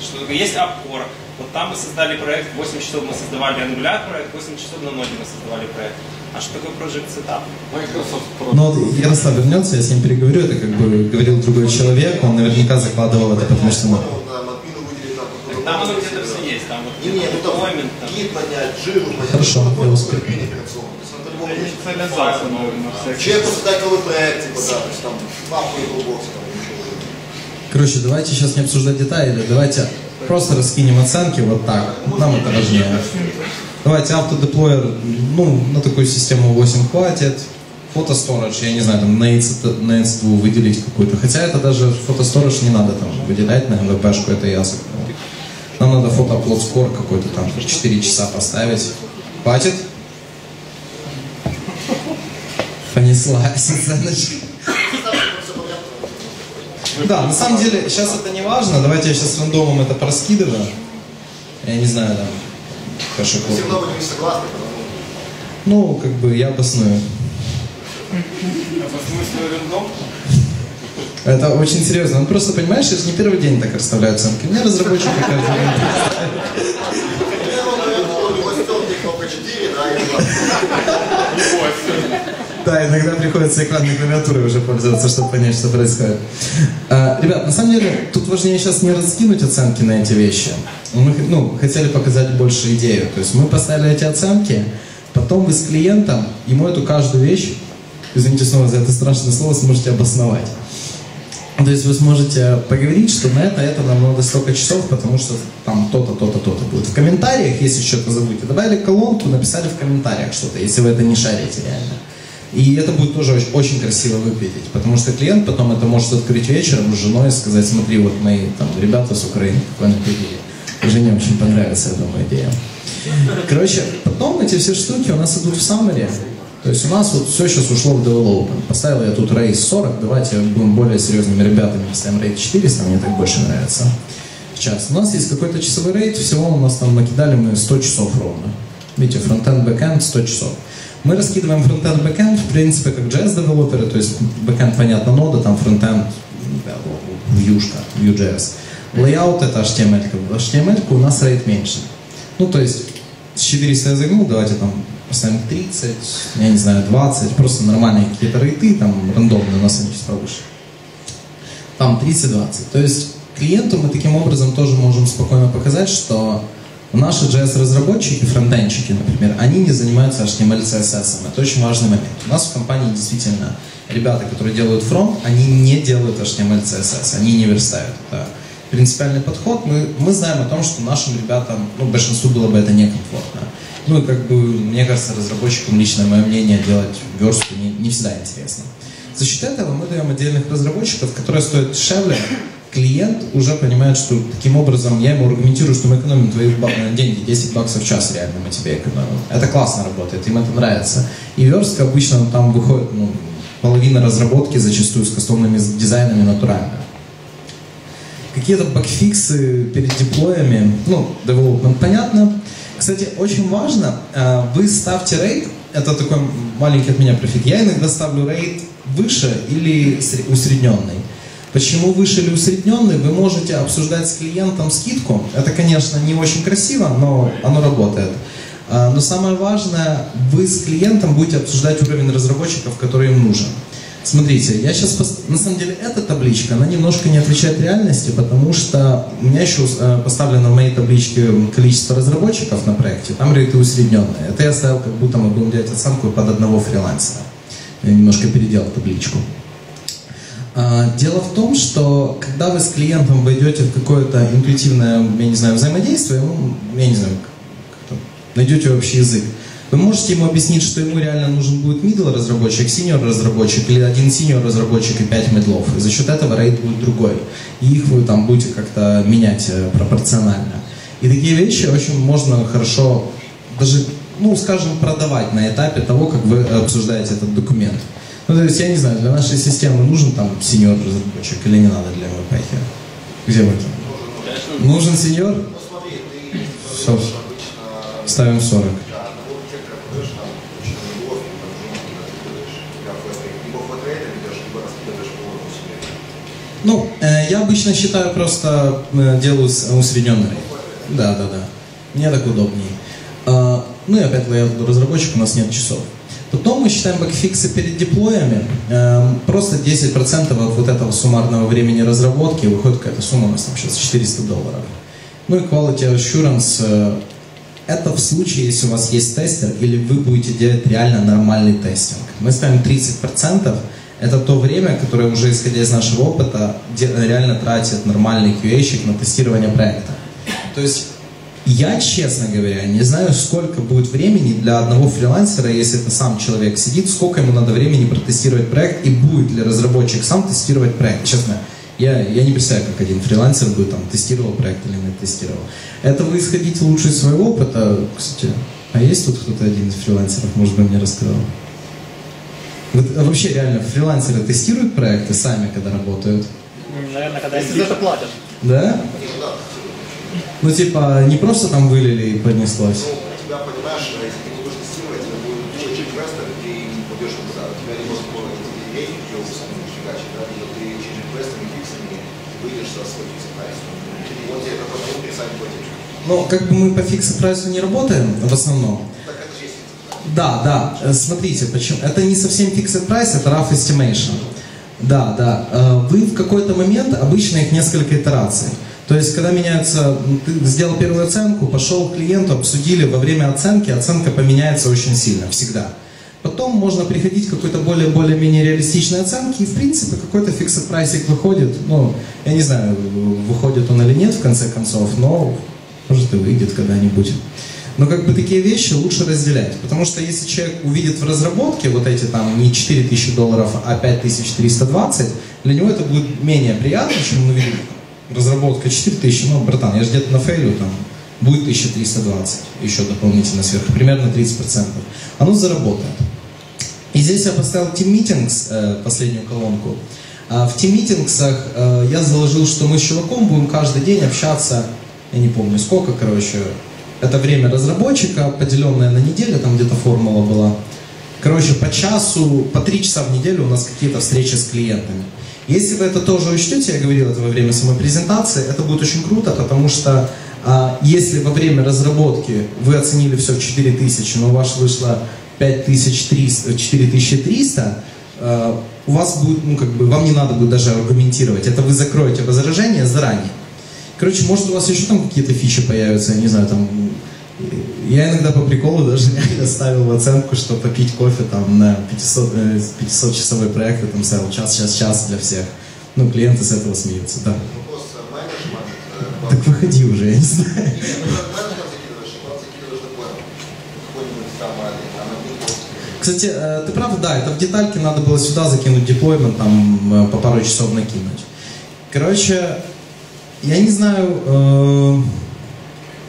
Что такое? Есть Upcore. Вот там мы создали проект, 8 часов мы создавали Angular проект, 8 часов на ноде мы создавали проект. А что такое Project Setup? Microsoft Pro. Ну, вот Ярослав вернется, я с ним переговорю. Это как бы говорил другой человек. Он наверняка закладывал это, потому что... ну, там оно где-то все есть. Там вот Не, не, ну там гид поднять, жиру поднять. Хорошо, я успею. Человеку создать новый проект, типа, да, то есть там там ничего. Короче, давайте сейчас не обсуждать детали. Давайте просто раскинем оценки вот так. Нам это важнее. Давайте автодеплоер, ну, на такую систему 8 хватит. Фотосторож, я не знаю, там на EC2 выделить какую-то. Хотя это даже фотосторож не надо там выделять на МВПшку, это я закрыл. Нам надо фотоаплод скор какой-то там 4 часа поставить. Хватит? Понеслась оценочка. Да, на самом деле, сейчас это не важно. Давайте я сейчас рандомом это проскидываю. Я не знаю, там, хорошо. Мы все равно согласны, потому Ну, как бы я обосную. В смысле рандом? Это очень серьезно. Он просто, понимаешь, я же не первый день так расставляю оценки. У меня разработчики каждый день. Ну, наверное, у него стёртый кнопка 4, да, и два. Да, иногда приходится экранной клавиатурой уже пользоваться, чтобы понять, что происходит. А, ребят, на самом деле, тут важнее сейчас не раскинуть оценки на эти вещи. Мы ну, хотели показать больше идею. То есть мы поставили эти оценки, потом вы с клиентом ему эту каждую вещь, извините снова за это страшное слово, сможете обосновать. То есть вы сможете поговорить, что на это, это нам надо столько часов, потому что там то-то, то-то, то-то будет. В комментариях, если что-то забудете, добавили колонку, написали в комментариях что-то, если вы это не шарите реально. И это будет тоже очень, очень красиво выглядеть, потому что клиент потом это может открыть вечером с женой и сказать, смотри, вот мои там ребята с Украины какой напилили. Жене очень понравится, я думаю, идея. Короче, потом эти все штуки у нас идут в summary. То есть у нас вот все сейчас ушло в development. Поставил я тут rate 40, давайте будем более серьезными ребятами, поставим rate 400, мне так больше нравится. В час. У нас есть какой-то часовой rate, всего у нас там накидали мы 100 часов ровно. Видите, фронтенд, бэкенд 100 часов. Мы раскидываем фронтенд, бэкенд, в принципе, как JS-девелоперы, то есть бэкенд, понятно, нода, там фронтенд, вьюшка, Vue.js. Layout это HTML. HTML у нас рейд меньше. Ну, то есть, с 400 я загнул, давайте там поставим 30, я не знаю, 20, просто нормальные какие-то рейты, там рандомные, у нас они чуть повыше. Там 30-20. То есть клиенту мы таким образом тоже можем спокойно показать, что наши JS-разработчики, фронтенчики, например, они не занимаются HTML, CSS. Это очень важный момент. У нас в компании действительно ребята, которые делают фронт, они не делают HTML, CSS, они не верстают. Это принципиальный подход. Мы, мы знаем о том, что нашим ребятам, ну, большинству было бы это некомфортно. Ну, и как бы, мне кажется, разработчикам личное мое мнение делать верстку не, не всегда интересно. За счет этого мы даем отдельных разработчиков, которые стоят дешевле. Клиент уже понимает, что таким образом я ему аргументирую, что мы экономим твои деньги, 10 баксов в час реально мы тебе экономим. Это классно работает, им это нравится. И верстка обычно там выходит, ну, половина разработки зачастую с кастомными дизайнами натурально какие-то багфиксы перед деплоями, ну, development понятно. Кстати, очень важно, э, вы ставьте рейд, это такой маленький от меня профит, я иногда ставлю рейд выше или сре- усредненный. Почему выше или усредненный? Вы можете обсуждать с клиентом скидку. Это, конечно, не очень красиво, но оно работает. А, Но самое важное, вы с клиентом будете обсуждать уровень разработчиков, который им нужен. Смотрите, я сейчас, пос- на самом деле, эта табличка, она немножко не отвечает реальности, потому что у меня еще э, поставлено в моей табличке количество разработчиков на проекте, там рейты усредненные. Это я ставил, как будто мы будем делать оценку под одного фрилансера. Я немножко переделал табличку. А, Дело в том, что когда вы с клиентом войдете в какое-то интуитивное, я не знаю, взаимодействие, ну, я не знаю, найдете общий язык, вы можете ему объяснить, что ему реально нужен будет middle разработчик, senior разработчик или один senior разработчик и пять мидлов. И за счет этого rate будет другой. И их вы там будете как-то менять э, пропорционально. И такие вещи очень можно хорошо даже, ну, скажем, продавать на этапе того, как вы обсуждаете этот документ. Ну, то есть, я не знаю, для нашей системы нужен там senior разработчик или не надо для MVP? Где вы там? Нужен senior? Обычно Ставим 40. да, одного архитектора подаешь там очень любовь, и там жену туда ты подаешь. Либо флэтрейт, либо флэтрейт ведешь, либо раскидываешь по уровню себе. Ну, э, я обычно считаю просто э, делаю с- усредненный. Да, да, да. Мне так удобнее. А, ну и опять я разработчик, у нас нет часов. Потом мы считаем бэкфиксы перед деплоями. Эм, Просто 10% от вот этого суммарного времени разработки выходит какая-то сумма у нас там сейчас 400 долларов. Ну и quality assurance э, это в случае, если у вас есть тестер или вы будете делать реально нормальный тестинг. Мы ставим 30%. Это то время, которое уже исходя из нашего опыта реально тратит нормальный QA-щик на тестирование проекта. То есть я, честно говоря, не знаю, сколько будет времени для одного фрилансера, если это сам человек сидит, сколько ему надо времени протестировать проект и будет ли разработчик сам тестировать проект. Честно, я, я не представляю, как один фрилансер бы там тестировал проект или не тестировал. Это вы исходите лучше из своего опыта. Кстати, а есть тут кто-то один из фрилансеров, может быть, мне рассказал? Вот, а вообще реально фрилансеры тестируют проекты сами, когда работают? Наверное, когда если за это платят. Да? Ну, типа, не просто там вылили и понеслось. Ну, у тебя, понимаешь, если ты не будешь тестировать, тебе будет чуть инвестор, и ты не пойдешь. У тебя не может где вы сами будешь фигачить, да, либо ты через увеличится свой fix price? Вот тебе какой-то внутрь сами платите. Ну, как бы мы по фикс прайсу не работаем в основном. Так это же fixed price. Да, да. Э, Смотрите, почему? Это не совсем fixed price, это rough estimation. Да, да. Э, Вы в какой-то момент, обычно их несколько итераций. То есть, когда меняется, м, ты сделал первую оценку, пошел к клиенту, обсудили, во время оценки оценка поменяется очень сильно, всегда. Потом можно приходить к какой-то более, более-менее реалистичной оценке, и в принципе какой-то фиксед прайсик выходит, ну, я не знаю, выходит он или нет в конце концов, но может и выйдет когда-нибудь. Но как бы такие вещи лучше разделять. Потому что если человек увидит в разработке вот эти там не 4000 долларов, а 5320, для него это будет менее приятно, чем он увидит разработка 4000, ну, братан, я же где-то на фейлю там, будет 1320, еще дополнительно сверху, примерно 30%. Оно заработает. И здесь я поставил Team Meetings, э, последнюю колонку. А в Team Meetings э, я заложил, что мы с чуваком будем каждый день общаться, я не помню сколько, короче, это время разработчика, поделенное на неделю, там где-то формула была. Короче, по часу, по три часа в неделю у нас какие-то встречи с клиентами. Если вы это тоже учтете, я говорил это во время самой презентации, это будет очень круто, потому что а, если во время разработки вы оценили все в 4000, но у вас вышло 5300, 4300, а, у вас будет, ну как бы, вам не надо будет даже аргументировать, это вы закроете возражение заранее. Короче, может у вас еще там какие-то фичи появятся, я не знаю, там... Я иногда по приколу даже ставил в оценку, что попить кофе там на 500, э, 500 часовой проект, я там ставил час, час, час для всех. Ну, клиенты с этого смеются, да. Вопрос э, Так выходи уже, я не знаю. Ну пост. Кстати, э, ты прав, да, это в детальке надо было сюда закинуть деплоймент, там э, по пару часов накинуть. Короче, я не знаю,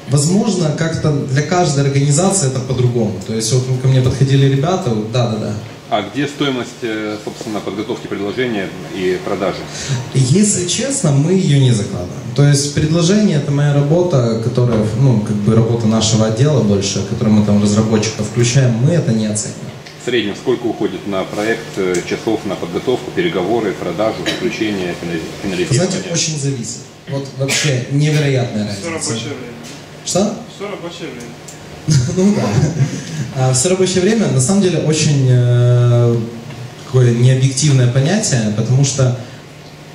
возможно, как-то для каждой организации это по-другому. То есть вот ко мне подходили ребята, да-да-да. А где стоимость, э, собственно, подготовки предложения и продажи? Если честно, мы ее не закладываем. То есть предложение это моя работа, которая, ну, как бы работа нашего отдела больше, которую мы там разработчиков включаем, мы это не оцениваем. В среднем сколько уходит на проект э, часов на подготовку, переговоры, продажу, заключение, финали- финализирование? Знаете, очень зависит. Вот вообще невероятная Все разница. рабочее время. Что? Все рабочее время. Ну да. А Все рабочее время на самом деле очень э, такое необъективное понятие, потому что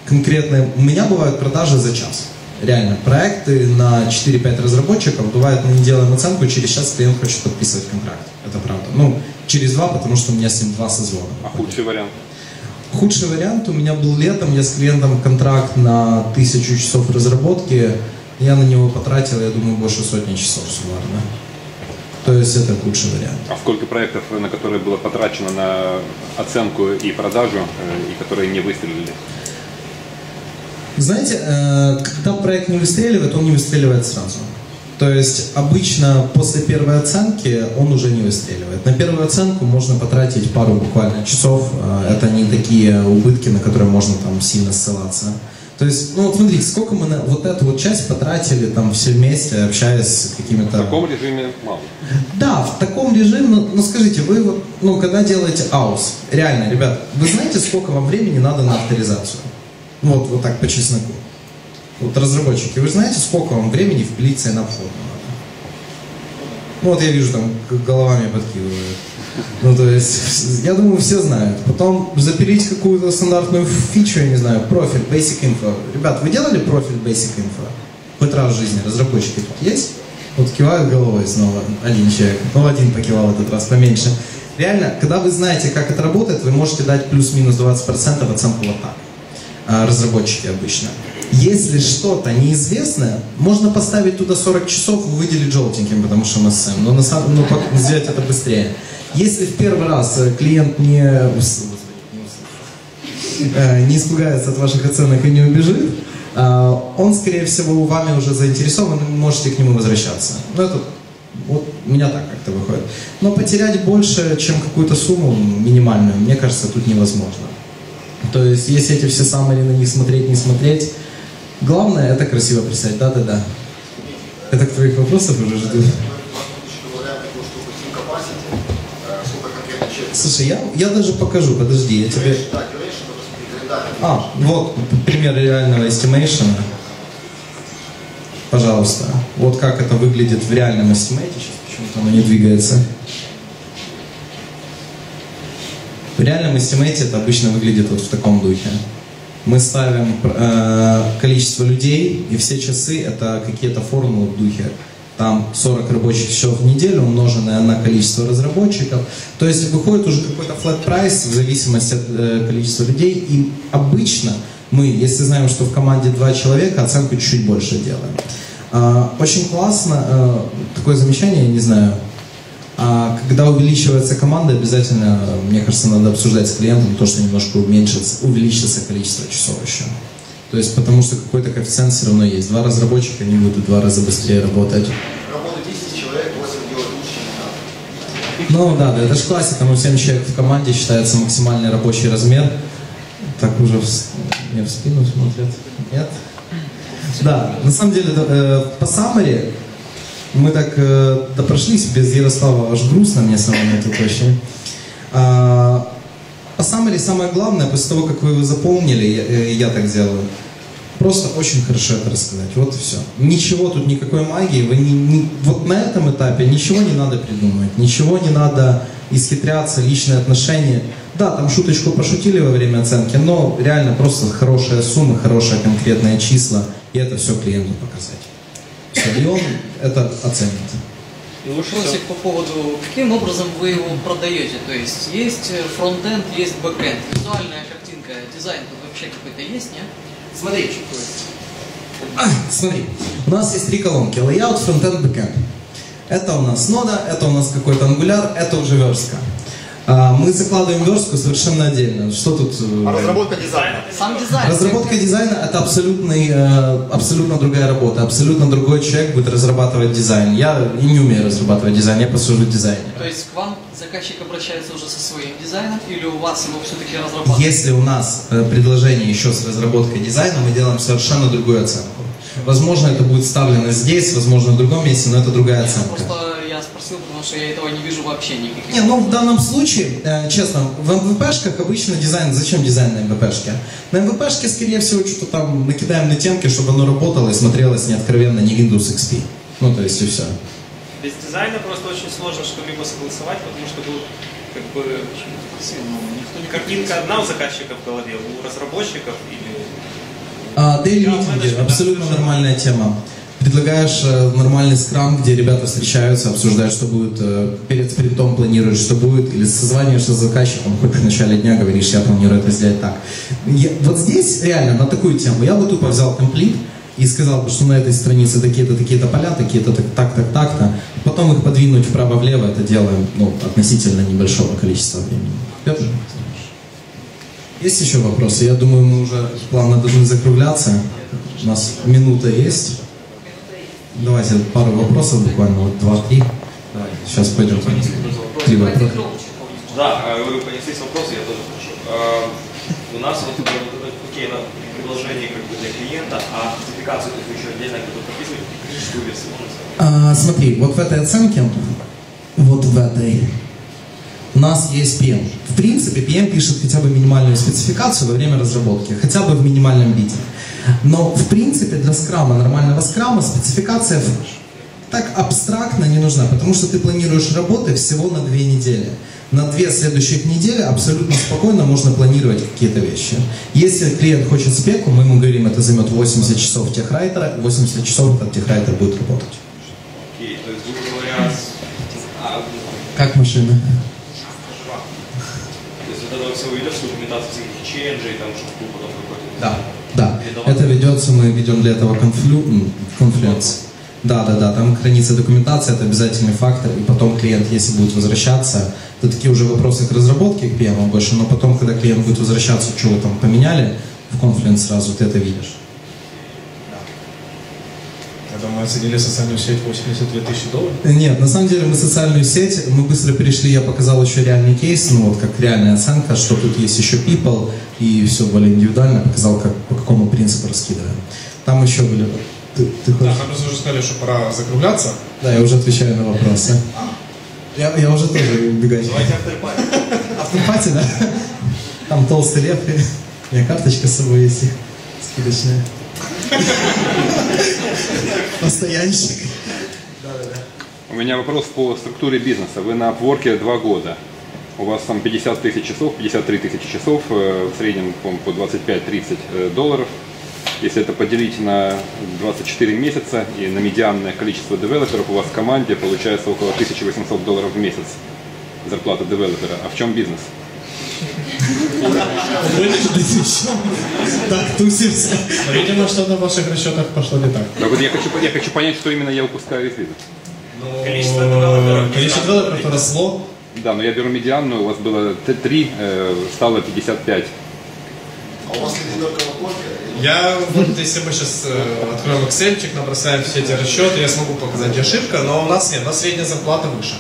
конкретно у меня бывают продажи за час. Реально, проекты на 4-5 разработчиков, бывает, мы не делаем оценку, через час клиент хочет подписывать контракт. Это правда. Ну, через два, потому что у меня с ним два созвона. А худший вариант? Худший вариант у меня был летом, я с клиентом контракт на тысячу часов разработки, я на него потратил, я думаю, больше сотни часов суммарно. То есть это худший вариант. А сколько проектов, на которые было потрачено на оценку и продажу, э, и которые не выстрелили? Знаете, э, когда проект не выстреливает, он не выстреливает сразу. То есть обычно после первой оценки он уже не выстреливает. На первую оценку можно потратить пару буквально часов. Э, Это не такие убытки, на которые можно там сильно ссылаться. То есть, ну вот смотрите, сколько мы на вот эту вот часть потратили там все вместе, общаясь с В какими-то... таком режиме мало. Да, в таком режиме, ну, ну, скажите, вы вот, ну, когда делаете аус, реально, ребят, вы знаете, сколько вам времени надо на авторизацию? Вот, вот так по чесноку. Вот разработчики, вы знаете, сколько вам времени впилиться и на вход надо? Ну, вот я вижу, там головами подкидывают. Ну, то есть, я думаю, все знают. Потом запилить какую-то стандартную фичу, я не знаю, профиль, basic info. Ребят, вы делали профиль basic info? Хоть раз в жизни разработчики тут есть? Вот кивают головой снова один человек. Ну, один покивал этот раз поменьше. Реально, когда вы знаете, как это работает, вы можете дать плюс-минус 20% оценку вот так. А, разработчики обычно. Если что-то неизвестное, можно поставить туда 40 часов и выделить желтеньким, потому что мы сэм. Но на самом ну, пок- сделать это быстрее. Если в первый раз э, клиент не, э, не испугается от ваших оценок и не убежит, э, он, скорее всего, вами уже заинтересован, и можете к нему возвращаться. Ну, это вот у меня так как-то выходит. Но потерять больше, чем какую-то сумму минимальную, мне кажется, тут невозможно. То есть, если эти все самые на них смотреть, не смотреть, главное это красиво представить. Да-да-да. Это к твоих вопросов уже жду. Фактически говоря, такую штуку Team Capacity, э, сколько конкретно человек Слушай, я, я даже покажу, подожди, я тебе... А, вот пример реального estimation. Пожалуйста. Вот как это выглядит в реальном estimate. Сейчас почему-то оно не двигается. В реальном estimate это обычно выглядит вот в таком духе. Мы ставим э, количество людей, и все часы это какие-то формулы в духе. Там 40 рабочих часов в неделю, умноженное на количество разработчиков. То есть выходит уже какой-то flat price в зависимости от э, количества людей. И обычно мы, если знаем, что в команде два человека, оценку чуть-чуть больше делаем. А, очень классно, э, такое замечание, я не знаю, а когда увеличивается команда, обязательно, мне кажется, надо обсуждать с клиентом то, что немножко уменьшится, увеличится количество часов еще. То есть потому что какой-то коэффициент все равно есть. Два разработчика, они будут в два раза быстрее работать. Работает 10 человек, 8 делают лучше. Ну да, да, это же классика, ну 7 человек в команде считается максимальный рабочий размер. Так уже в, мне в спину смотрят. Нет? Да, на самом деле, да, э, по summary мы так э, допрошлись без Ярослава, аж грустно мне самому тут вообще. А, по summary самое главное, после того, как вы его заполнили, я, э, я так делаю, просто очень хорошо это рассказать. Вот и все. Ничего тут, никакой магии. Вы не, не- вот на этом этапе ничего не надо придумывать, ничего не надо исхитряться, личные отношения. Да, там шуточку пошутили во время оценки, но реально просто хорошая сумма, хорошие конкретные числа, и это все клиенту показать. Всё, и он это оценит. И лучше по поводу, каким образом вы его продаете? То есть есть э, фронтенд, есть бэкенд, визуальная картинка, дизайн тут вообще какой-то есть, нет? Смотри, Смотри, у нас есть три колонки. Layout, frontend, backend. Это у нас нода, это у нас какой-то Angular, это уже верстка. А, Мы закладываем верстку совершенно отдельно. Что тут? э, А разработка дизайна? Сам дизайн. Разработка дизайна это абсолютный, э, абсолютно другая работа. Абсолютно другой человек будет разрабатывать дизайн. Я и не умею разрабатывать дизайн, я послужу дизайнером. То есть к вам заказчик обращается уже со своим дизайном или у вас его все-таки разрабатывают? Если у нас э, предложение еще с разработкой дизайна, мы делаем совершенно другую оценку. Возможно, это будет вставлено здесь, возможно, в другом месте, но это другая оценка. Просто спросил, потому что я этого не вижу вообще никаких. Не, ну в данном случае, э, честно, в МВПшках обычно дизайн, зачем дизайн на МВПшке? На МВПшке, скорее всего, что-то там накидаем на темки, чтобы оно работало и смотрелось не откровенно, не Windows XP. Ну, то есть и все. Без дизайна просто очень сложно что-либо согласовать, потому что будут как бы картинка одна у заказчика в голове, у разработчиков или А, менеджер, абсолютно нормальная тема. Предлагаешь э, нормальный скрам, где ребята встречаются, обсуждают, что будет, э, перед спринтом планируешь, что будет, или созваниваешься с заказчиком, хоть в начале дня говоришь, я планирую это сделать так. Я- вот здесь реально на такую тему я бы тупо взял комплит и сказал бы, что на этой странице такие-то, такие-то поля, такие-то, так, так, так, так-то. Потом их подвинуть вправо-влево, это делаем ну, относительно небольшого количества времени. Есть еще вопросы? Я думаю, мы уже плавно должны закругляться. У нас минута есть. Давайте пару вопросов, буквально вот два-три. Давайте, сейчас пойдем. Три вопроса. Да, а вы понеслись вопросы, я тоже хочу. А, У нас вот это, окей, на предложение как бы для клиента, а спецификацию то есть еще отдельно как бы версию, можно сказать? А, смотри, вот в этой оценке, вот в этой, у нас есть PM. В принципе, PM пишет хотя бы минимальную спецификацию во время разработки, хотя бы в минимальном виде. Но, в принципе, для скрама, нормального скрама, спецификация так абстрактно не нужна, потому что ты планируешь работы всего на две недели. На две следующих недели абсолютно спокойно можно планировать какие-то вещи. Если клиент хочет спеку, мы ему говорим, это займет 80 часов техрайтера, 80 часов этот техрайтер будет работать. Окей, то есть, грубо говоря, с- а, Как машина? то есть вот этого всего ведешь документацию всяких ченджей, там, чтобы потом какой-то... Да. Да, это ведется, мы ведем для этого конфлю, Confluence. Да, да, да, там хранится документация, это обязательный фактор, и потом клиент, если будет возвращаться, это такие уже вопросы к разработке, к PM больше, но потом, когда клиент будет возвращаться, что вы там поменяли, в Confluence сразу ты это видишь. Когда мы оценили социальную сеть 82 тысячи долларов. Нет, на самом деле мы социальную сеть, мы быстро перешли, я показал еще реальный кейс, ну вот как реальная оценка, что тут есть еще people, и все более индивидуально, показал, как, по какому принципу раскидываем. Там еще были... Ты, ты Да, хочешь? мы просто уже сказали, что пора закругляться. Да, я уже отвечаю на вопросы. Я, я уже тоже убегаю. Давайте автопати. Автопати, да? Там толстый лев. У меня карточка с собой есть, скидочная. Постоянщик. У меня вопрос по структуре бизнеса. Вы на Upwork два года. У вас там 50 тысяч часов, 53 тысячи часов, э, в среднем по 25-30 э, долларов. Если это поделить на 24 месяца и на медианное количество девелоперов у вас в команде, получается около 1800 долларов в месяц зарплата девелопера. А в чем бизнес? Так тусимся. Видимо, что на ваших расчетах пошло не так. Так вот я хочу, я хочу понять, что именно я упускаю из виду. Количество девелоперов. Количество девелоперов росло. Да, но я беру медианную, у вас было 3, стало 55. А у вас Upwork? Я, вот если мы сейчас откроем Excel, набросаем все эти расчеты, я смогу показать, где ошибка, но у нас нет, у нас средняя зарплата выше.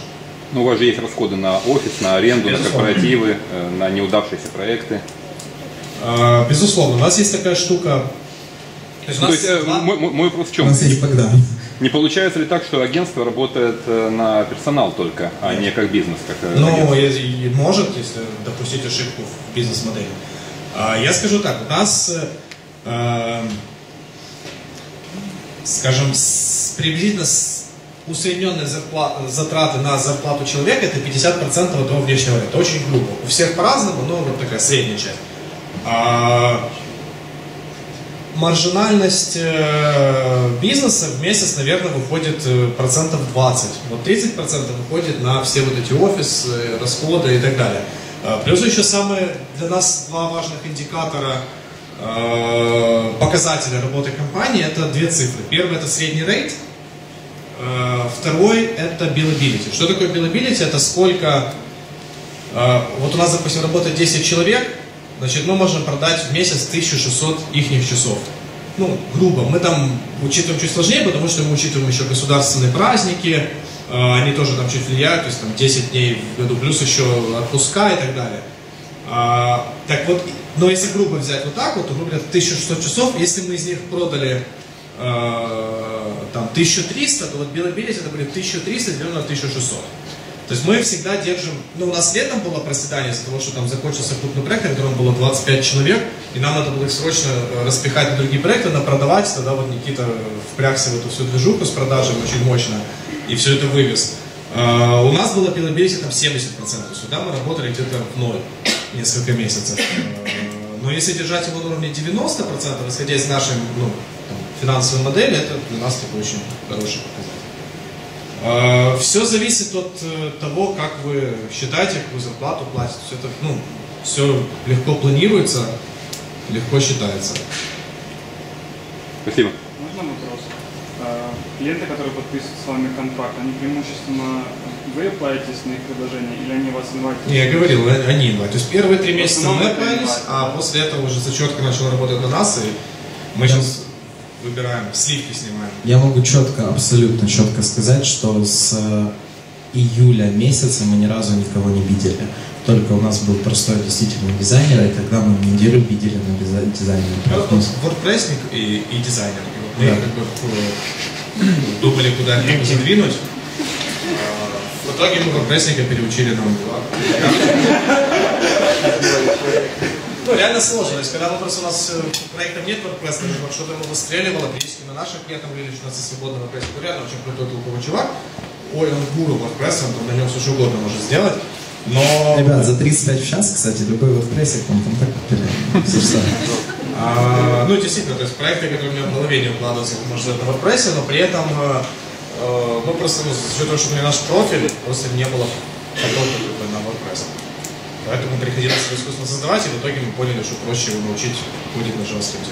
Ну, у вас же есть расходы на офис, на аренду, на Безусловно. корпоративы, э, на неудавшиеся проекты. А, Безусловно, у нас есть такая штука. То есть у Ну, то нас есть, э, мой, мой- вопрос в У чем? нас есть Богдан. Не получается ли так, что агентство работает э, на персонал только, а не как бизнес, как Ну, может, если допустить ошибку в бизнес-модели. А, Я скажу так, у нас, скажем, приблизительно с- усредненные затраты на зарплату человека это 50% от его внешнего рынка. Очень грубо. У всех по-разному, но вот такая средняя часть. А, маржинальность э, бизнеса в месяц, наверное, выходит э, процентов 20. Вот 30 процентов выходит на все вот эти офисы, э, расходы и так далее. Э, Плюс еще самые для нас два важных индикатора показателя работы компании это две цифры. Первый это средний рейд, второй это billability. Что такое billability? Это сколько э, вот у нас, допустим, работает 10 человек, значит, мы можем продать в месяц 1600 их часов. Ну, грубо. Мы там учитываем чуть сложнее, потому что мы учитываем еще государственные праздники, э, они тоже там чуть влияют, то есть там 10 дней в году, плюс еще отпуска и так далее. А, так вот, но если грубо взять вот так вот, то, грубо говоря, 1600 часов, если мы из них продали э, там 1300, то вот billability это будет 1300 делено на 1600. То есть мы всегда держим, ну у нас летом было проседание из-за того, что там закончился крупный проект, на котором было 25 человек, и нам надо было их срочно э, распихать на другие проекты, на продавать, тогда вот Никита впрягся в эту всю движуху с продажами очень мощно, и все это вывез. У нас было billability там 70%, то есть сюда мы работали где-то в ноль несколько месяцев. Э, Но если держать его на уровне 90%, исходя из нашей ну, финансовой модели, это для нас такой очень хороший показатель. Все зависит от э, того, как вы считаете, какую зарплату платите. Все это, ну, все легко планируется, легко считается. Спасибо. Можно вопрос? А, Клиенты, которые подписывают с вами контракт, они преимущественно вы платите с них предложения или они вас инвайтят? Не, я говорил, э- они инвайт. То есть первые три месяца мы инвайт, а да. после этого уже зачетка начала работать на нас, и мы сейчас выбираем, сливки снимаем. Я могу четко, абсолютно четко сказать, что с э, июля месяца мы ни разу никого не видели. Только у нас был простой действительно дизайнер, и тогда мы неделю видели на дизай- дизайнере. Ну, вот WordPress и, и дизайнер. И вот мы Да. как бы э, думали, куда их задвинуть. А, В итоге мы WordPress переучили на Angular. Ну, реально сложно. То есть, когда мы просто у нас э, проектов нет WordPress, например, что-то ему выстреливало, периодически на наших клиентах говорили, что у нас есть свободный WordPress. Ну, реально очень крутой толковый чувак. Ой, он гуру WordPress, он там на нем все что угодно может сделать. Но... Ребят, за 35 в час, кстати, любой WordPress к вам контакт потеряем. Все что. А, ну, действительно, то есть проекты, которые у меня в голове не укладываются, сделать на WordPress, но при этом э, э, мы просто, ну, за счет того, что у меня наш профиль, просто не было потока на WordPress. Поэтому приходилось его искусственно создавать, и в итоге мы поняли, что проще его научить ходить на JavaScript.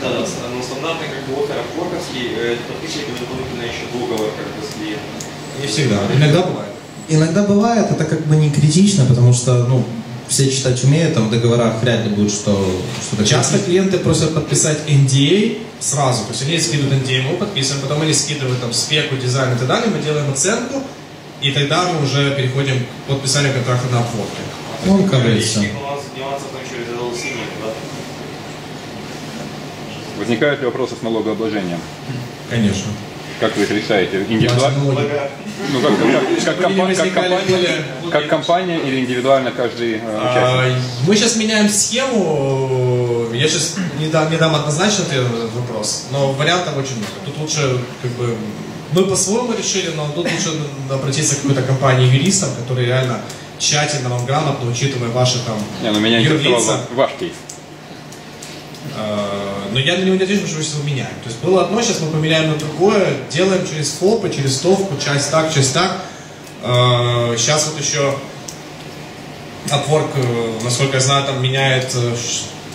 Да, да, с- ну, стандартный как бы офер апворковский, э, подписчики дополнительно еще договор как бы с клиентом. Не всегда, иногда бывает. Иногда бывает, это как бы не критично, потому что, ну, все читать умеют, там в договорах вряд ли будет, что что-то Часто клиенты просят подписать NDA сразу, то есть они скидывают NDA, мы подписываем, потом они скидывают там спеку, дизайн и так далее, мы делаем оценку, и тогда мы уже переходим к подписанию контракта на обворке. Ну, да? Возникают ли вопросы с налогообложением? Конечно. Как вы их решаете? Индивидуально? Ну, как, как, как, компа- как компания, как компания или индивидуально каждый э, А, участник? Мы сейчас меняем схему. Я сейчас не дам, не дам однозначно ответ на этот вопрос, но вариантов очень много. Тут лучше, как бы, мы по-своему решили, но тут лучше обратиться к какой-то компании юристов, которые реально тщательно вам грамотно, учитывая ваши там Не, ну меня интересовал ваш кейс. Э, Но я на него не отвечу, потому что мы сейчас его меняем. То есть было одно, сейчас мы поменяем на другое, делаем через фопы, через стовку, часть так, часть так. Э, Сейчас вот еще Upwork, э, насколько я знаю, там меняет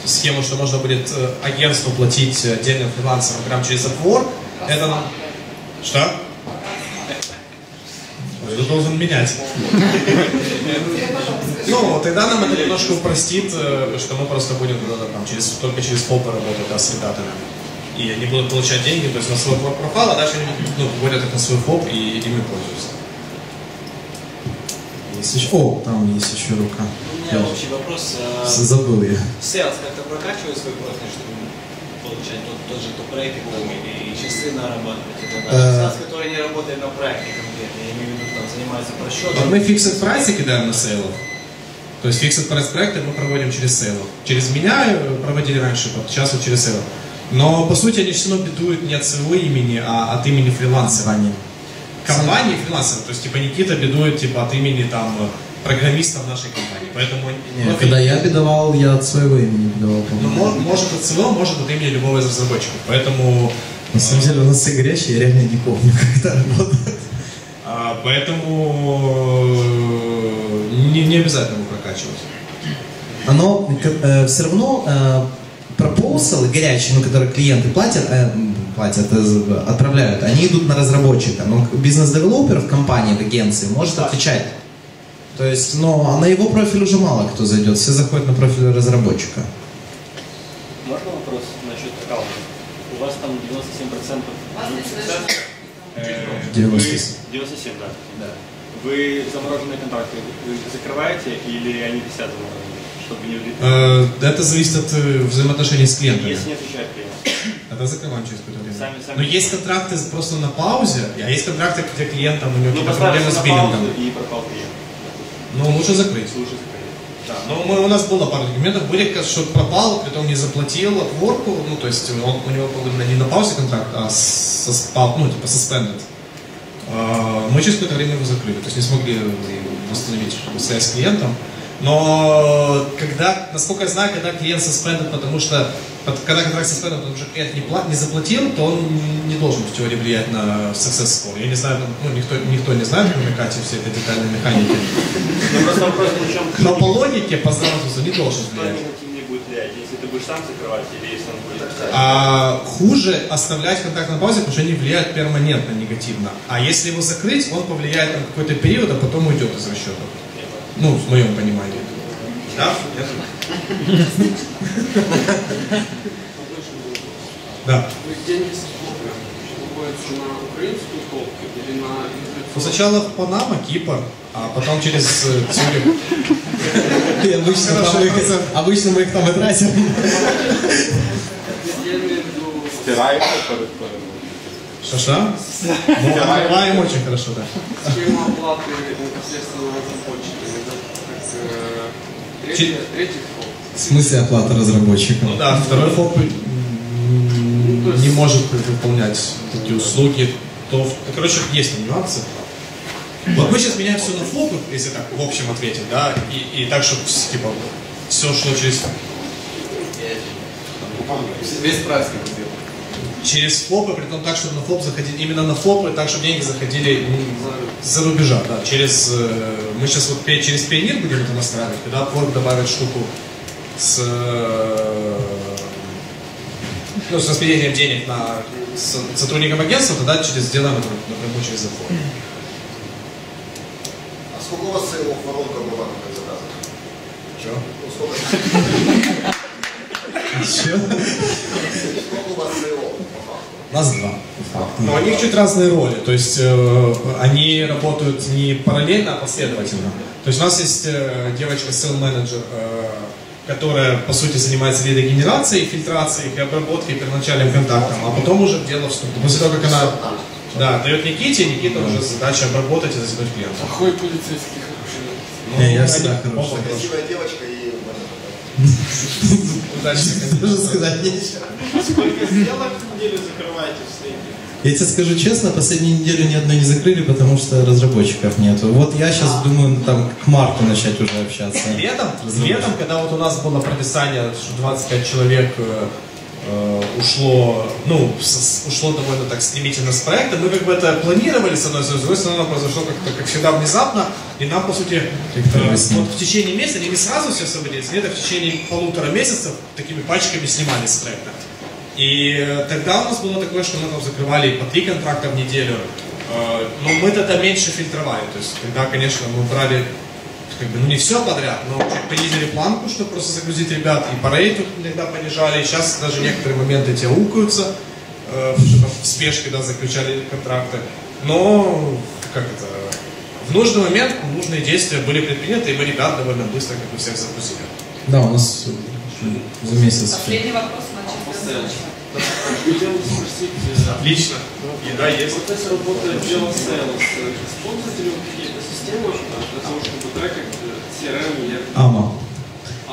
схему, что можно будет агентству платить отдельным фрилансерам прямо через Upwork. Это нам... Что? Это должен менять. Ну, тогда нам это немножко упростит, э, что мы просто будем через, только через ФОПы работать да, с ребятами. И они будут получать деньги, то есть на свой про- профайл, а дальше они ну, вводят это на свой ФОП и ими пользуются. Есть еще- О, там есть еще рука. У меня общий вопрос. а, С- Забыл я. Sales как-то прокачивает свой профиль, чтобы получать тот, тот же top rated или часы нарабатывать далее. Э. Sales, который не работает на проекте конкретно, я имею в виду, занимается просчетом. мы фиксед прайсы кидаем на сейлов. То есть fixed price проекты мы проводим через сейлов. Через меня э, проводили раньше, сейчас вот через сейлов. Но по сути они все равно бидуют не от своего имени, а от имени фрилансера. Компании фрилансера. То есть типа Никита бидует типа от имени там э, программистов нашей компании. Поэтому Не, ну, когда я бедовал, я от своего имени бедовал. ну, может от своего, может от имени любого из разработчиков. Поэтому На самом деле у нас все горячие, я реально не помню, как это работает. А, поэтому э, не, не обязательно его прокачивать. Оно все равно э, пропоусалы горячие, ну, которые клиенты платят, э, платят, э, отправляют, они идут на разработчика. Но бизнес-девелопер в компании, в агенции может отвечать. То есть, но а на его профиль уже мало кто зайдет, все заходят на профиль разработчика. Можно вопрос насчет аккаунта? У вас там 97% success? Э, 97. вы- 97, да. да. Вы замороженные контракты закрываете или они висят замороженные, чтобы не влететь? Э, Это зависит от э, взаимоотношений с клиентами. Если не отвечает клиент. Это закрываем через какое-то время. Сами- сами. Но есть контракты просто на паузе, а есть контракты, где клиентам у него Ну, какие-то проблемы с биллингом. и пропал клиент. Ну, лучше закрыть. Лучше закрыть. Да, но мы, у нас было пару документов, были, что пропал, притом не заплатил отворку, ну, то есть он, у него был не на паузе контракт, а пау- ну, типа suspended. А, Мы через какое-то время его закрыли, то есть не смогли восстановить связь с клиентом. Но когда, насколько я знаю, когда клиент suspended, потому что когда контракт suspended, потому что клиент не, пла- не заплатил, то он не должен в теории влиять на success score. Я не знаю, ну, никто, никто не знает, как Кате все этой детальной механики. Ну, в Но по логике, по здравству, не должен влиять. если ты будешь сам закрывать или если он будет писать? А хуже оставлять контакт на паузе, потому что они влияют перманентно негативно. А если его закрыть, он повлияет на какой-то период, а потом уйдет из расчета. Ну, в моем понимании. Да? Нет? Да. На на Ну, сначала Панама, Кипр, а потом через э, Цюрих. И обычно, Хорошо, там их, обычно мы их там и тратим. Я Стираете Что-что? Ну, открываем очень хорошо, да. схема оплаты непосредственно разработчиками, да? Как э, третий, третий флоп. В смысле оплата разработчикам? Ну да, второй ФОП м, не может выполнять эти услуги. То, ну, короче, есть там нюансы. Вот мы сейчас меняем все на ФОПы, если так в общем ответить, да, и, и так, чтобы типа все шло через Весь сделал. Через ФОПы, при том так, чтобы на ФОП заходили, именно на ФОПы, так, чтобы деньги заходили за рубежа, да, через, э, мы сейчас вот через Пионер будем это настраивать, когда Upwork добавит штуку с, э, ну, с распределением денег на сотрудникам агентства, тогда через сделаем это напрямую через Upwork. А сколько у вас сейлов воронка была на заказах? Чего? Ну, сколько? У нас два. Но у них чуть разные роли, то есть э, они работают не параллельно, а последовательно. То есть у нас есть э, девочка sales менеджер, э, которая по сути занимается лидогенерацией, фильтрацией, их обработкой, первоначальным контактом, а потом уже в дело вступит. После того, как она Да, дает Никите, Никита уже задача обработать и затянуть клиента. Плохой полицейский, хороший. Не, я всегда хороший. Красивая девочка. Даже сказать нечего. Сколько сделок в неделю закрываете в среднем? Я тебе скажу честно, последнюю неделю ни одной не закрыли, потому что разработчиков нету. Вот я сейчас думаю, там к марту начать уже общаться. Летом, летом, когда вот у нас было прописание, что 25 человек э, ушло, ну, с- ушло довольно так стремительно с проекта, мы как бы это планировали с одной стороны, с другой стороны, оно произошло как-то, как всегда, внезапно, и нам, по сути, э, вот в течение месяца, они не сразу все освободились, нет, а в течение полутора месяцев такими пачками снимали с проекта. И э, тогда у нас было такое, что мы там закрывали по три контракта в неделю, Э, но мы тогда меньше фильтровали, то есть тогда, конечно, мы брали как бы, ну не все подряд, но чуть понизили планку, чтобы просто загрузить ребят, и по рейту иногда понижали, и сейчас даже некоторые моменты эти аукаются, э, в спешке, да, заключали контракты, но, как это, в нужный момент нужные действия были предприняты, и мы ребят довольно быстро, как бы, всех загрузили. Да, у нас за месяц. Последний вопрос. Хотел спросить, э, Отлично. Еда есть. Вот эта работа sales, используете ли вы какие-то э, для того, чтобы трекать э, CRM или Ама.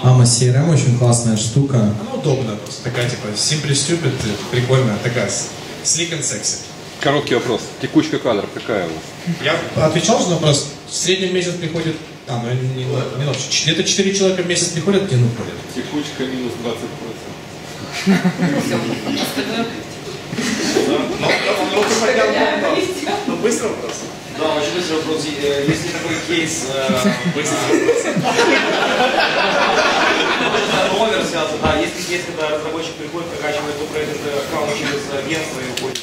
Ама CRM очень классная штука. Она удобная просто, такая типа simply stupid, э, прикольная, такая sleek and sexy. Короткий вопрос. Текучка кадров какая у вас? Я отвечал на вопрос. В среднем месяц приходит, а, ну не, не ночь, где-то 4 человека в месяц приходят, один уходит. Текучка минус 20%. Ну, быстро вопрос. Да, очень быстрый вопрос. Э, Если такой кейс... э, Быстрый Номер связан, да. Если кейс, когда разработчик приходит, прокачивает upgrade аккаунт через агентство и уходит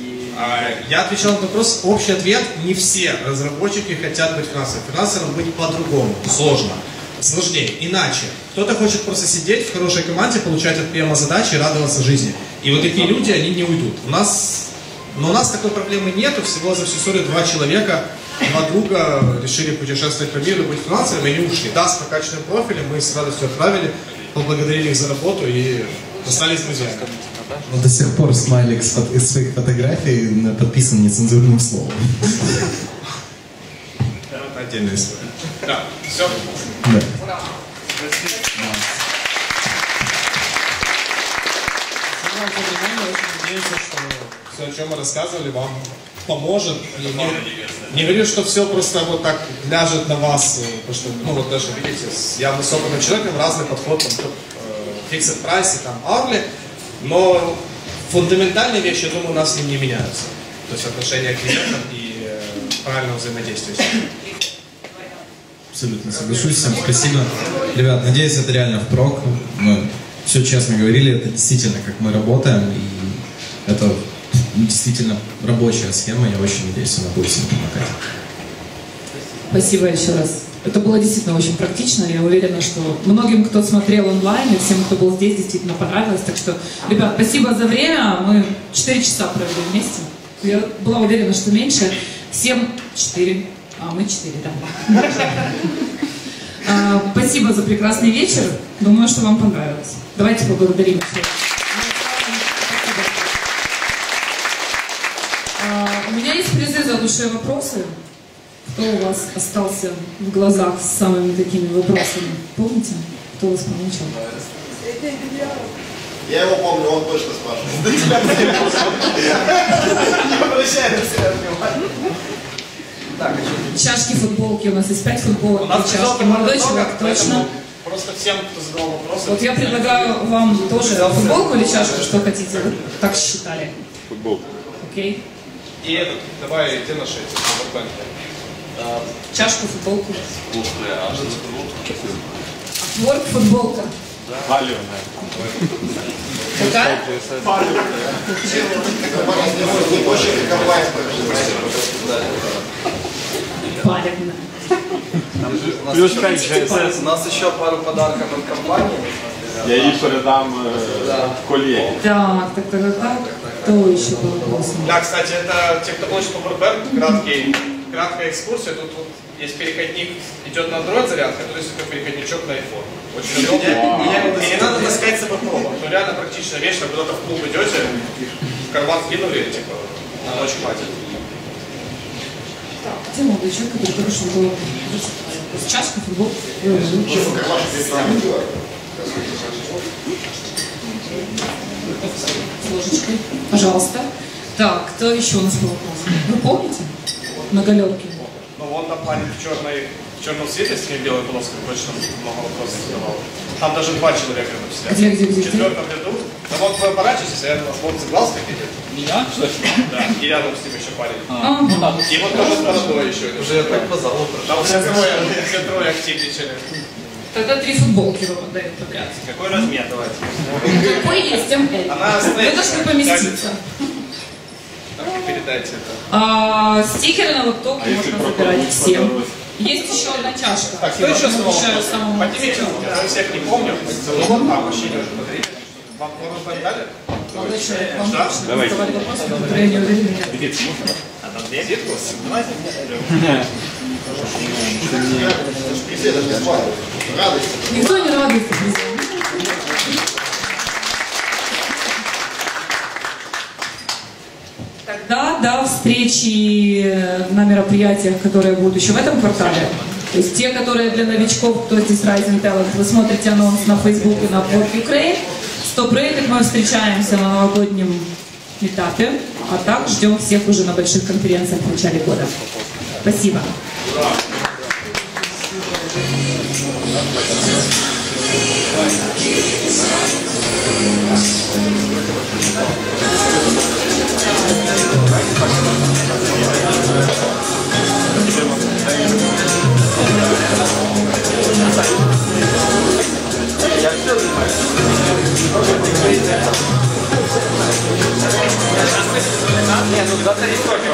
и А, Я отвечал на вопрос. Общий ответ. Не все разработчики хотят быть фрилансером. Фрилансером быть по-другому. Сложно. Сложнее. Иначе. Кто-то хочет просто сидеть в хорошей команде, получать от PM задачи и радоваться жизни. И вот такие люди, они не уйдут. У нас, но у нас такой проблемы нету. Всего за всю историю два человека, два друга решили путешествовать по миру, быть фрилансерами, и они ушли. Да, с прокачанным профилем мы с радостью отправили, поблагодарили их за работу и остались друзьями. Но до сих пор смайлик с фото- из своих фотографий подписан нецензурным словом. Это отдельная история. Да, все. Да. Спасибо все, о чем мы рассказывали, вам поможет. И не, не говорю, что все просто вот так ляжет на вас, э, потому что, ну вот даже, видите, явно с человеком разный подход, там, э, fixed price там hourly, но фундаментальные вещи, я думаю, у нас с ним не меняются. То есть отношение к клиентам и э, правильного взаимодействия с ними. Абсолютно соглашусь, всем спасибо. Ребят, надеюсь, это реально впрок. Мы все честно говорили, это действительно как мы работаем, и это действительно рабочая схема, я очень надеюсь, она будет всем помогать. Спасибо еще раз. Это было действительно очень практично. Я уверена, что многим, кто смотрел онлайн, и всем, кто был здесь, действительно понравилось. Так что, ребят, спасибо за время. Мы 4 часа провели вместе. Я была уверена, что меньше. Всем 4. А, мы 4, да. А, Спасибо за прекрасный вечер. Думаю, что вам понравилось. Давайте поблагодарим. всех. А, У меня есть призы за лучшие вопросы. Кто у вас остался в глазах с самыми такими вопросами? Помните? Кто вас помучил? Я его помню, он точно спрашивает. Не обращай на себя внимания. Чашки, футболки. У нас есть пять футболок. У нас чашки. Молодой человек, точно. Просто всем, кто задавал вопросы. Вот я предлагаю вам тоже футболку или чашку, что хотите. Вы так считали. Футбол. Окей? И этот, давай, где наши эти пауэрбанки? Чашку, футболку. Ворк, футболка. Паленая. Какая? Не больше комбайн Палевная. Плюс 5 GSS. У нас еще пару подарков от компании. Я її передам е, колегі. Так, так, так, так, так. Кто еще по вопросам? Да, кстати, это те, кто получит Powerbank, краткий, краткая экскурсия. Тут вот есть переходник, идет на Android зарядка, то есть как переходничок на iPhone. Очень удобно. И не- и не надо таскать с собой провод. Ну реально практичная вещь, там куда-то в клуб идете, в карман кинули, типа, На ночь хватит. Где молодой человек, который только что был с чашкой, футбол? с ложечкой. Пожалуйста. Так, кто еще у нас был вопрос? Вы помните? На галерке. Ну вон там парень в черной в черном свете с ней белой полоской точно много вопросов задавал. Там даже два человека рядом сидят. Где, где, где, В четвертом ряду. Да вот вы оборачиваетесь, а я вот глаз как идет. Меня? Что Да, и рядом с ним еще парень. А, ну да. И вот тоже с бородой еще. Уже я так по залу Там все трое, все трое активничали. Тогда три футболки вам отдают подряд. Какой размер давайте? Какой есть, тем L. Она Вы стоит. должны поместиться. Передайте это. А, стикеры на лаптоп можно забирать всем. Есть еще одна чашка. Так, кто еще снова что самому- Поднимите руку, я всех не помню. Ну вот там мужчине уже подойдите. Вам вопрос дали? Молодой человек, вам Да? точно Давайте. задавали вопросы, которые я не уверена. А там где? Сетку? Давайте. Никто не радуется. Тогда до встречи на мероприятиях, которые будут еще в этом квартале. То есть те, которые для новичков, кто здесь Rising Talent, вы смотрите анонс на Facebook и на Upwork Ukraine. Стоп Рейтинг мы встречаемся на новогоднем этапе, а так ждем всех уже на больших конференциях в начале года. Спасибо. Нет, ну 23 сотни.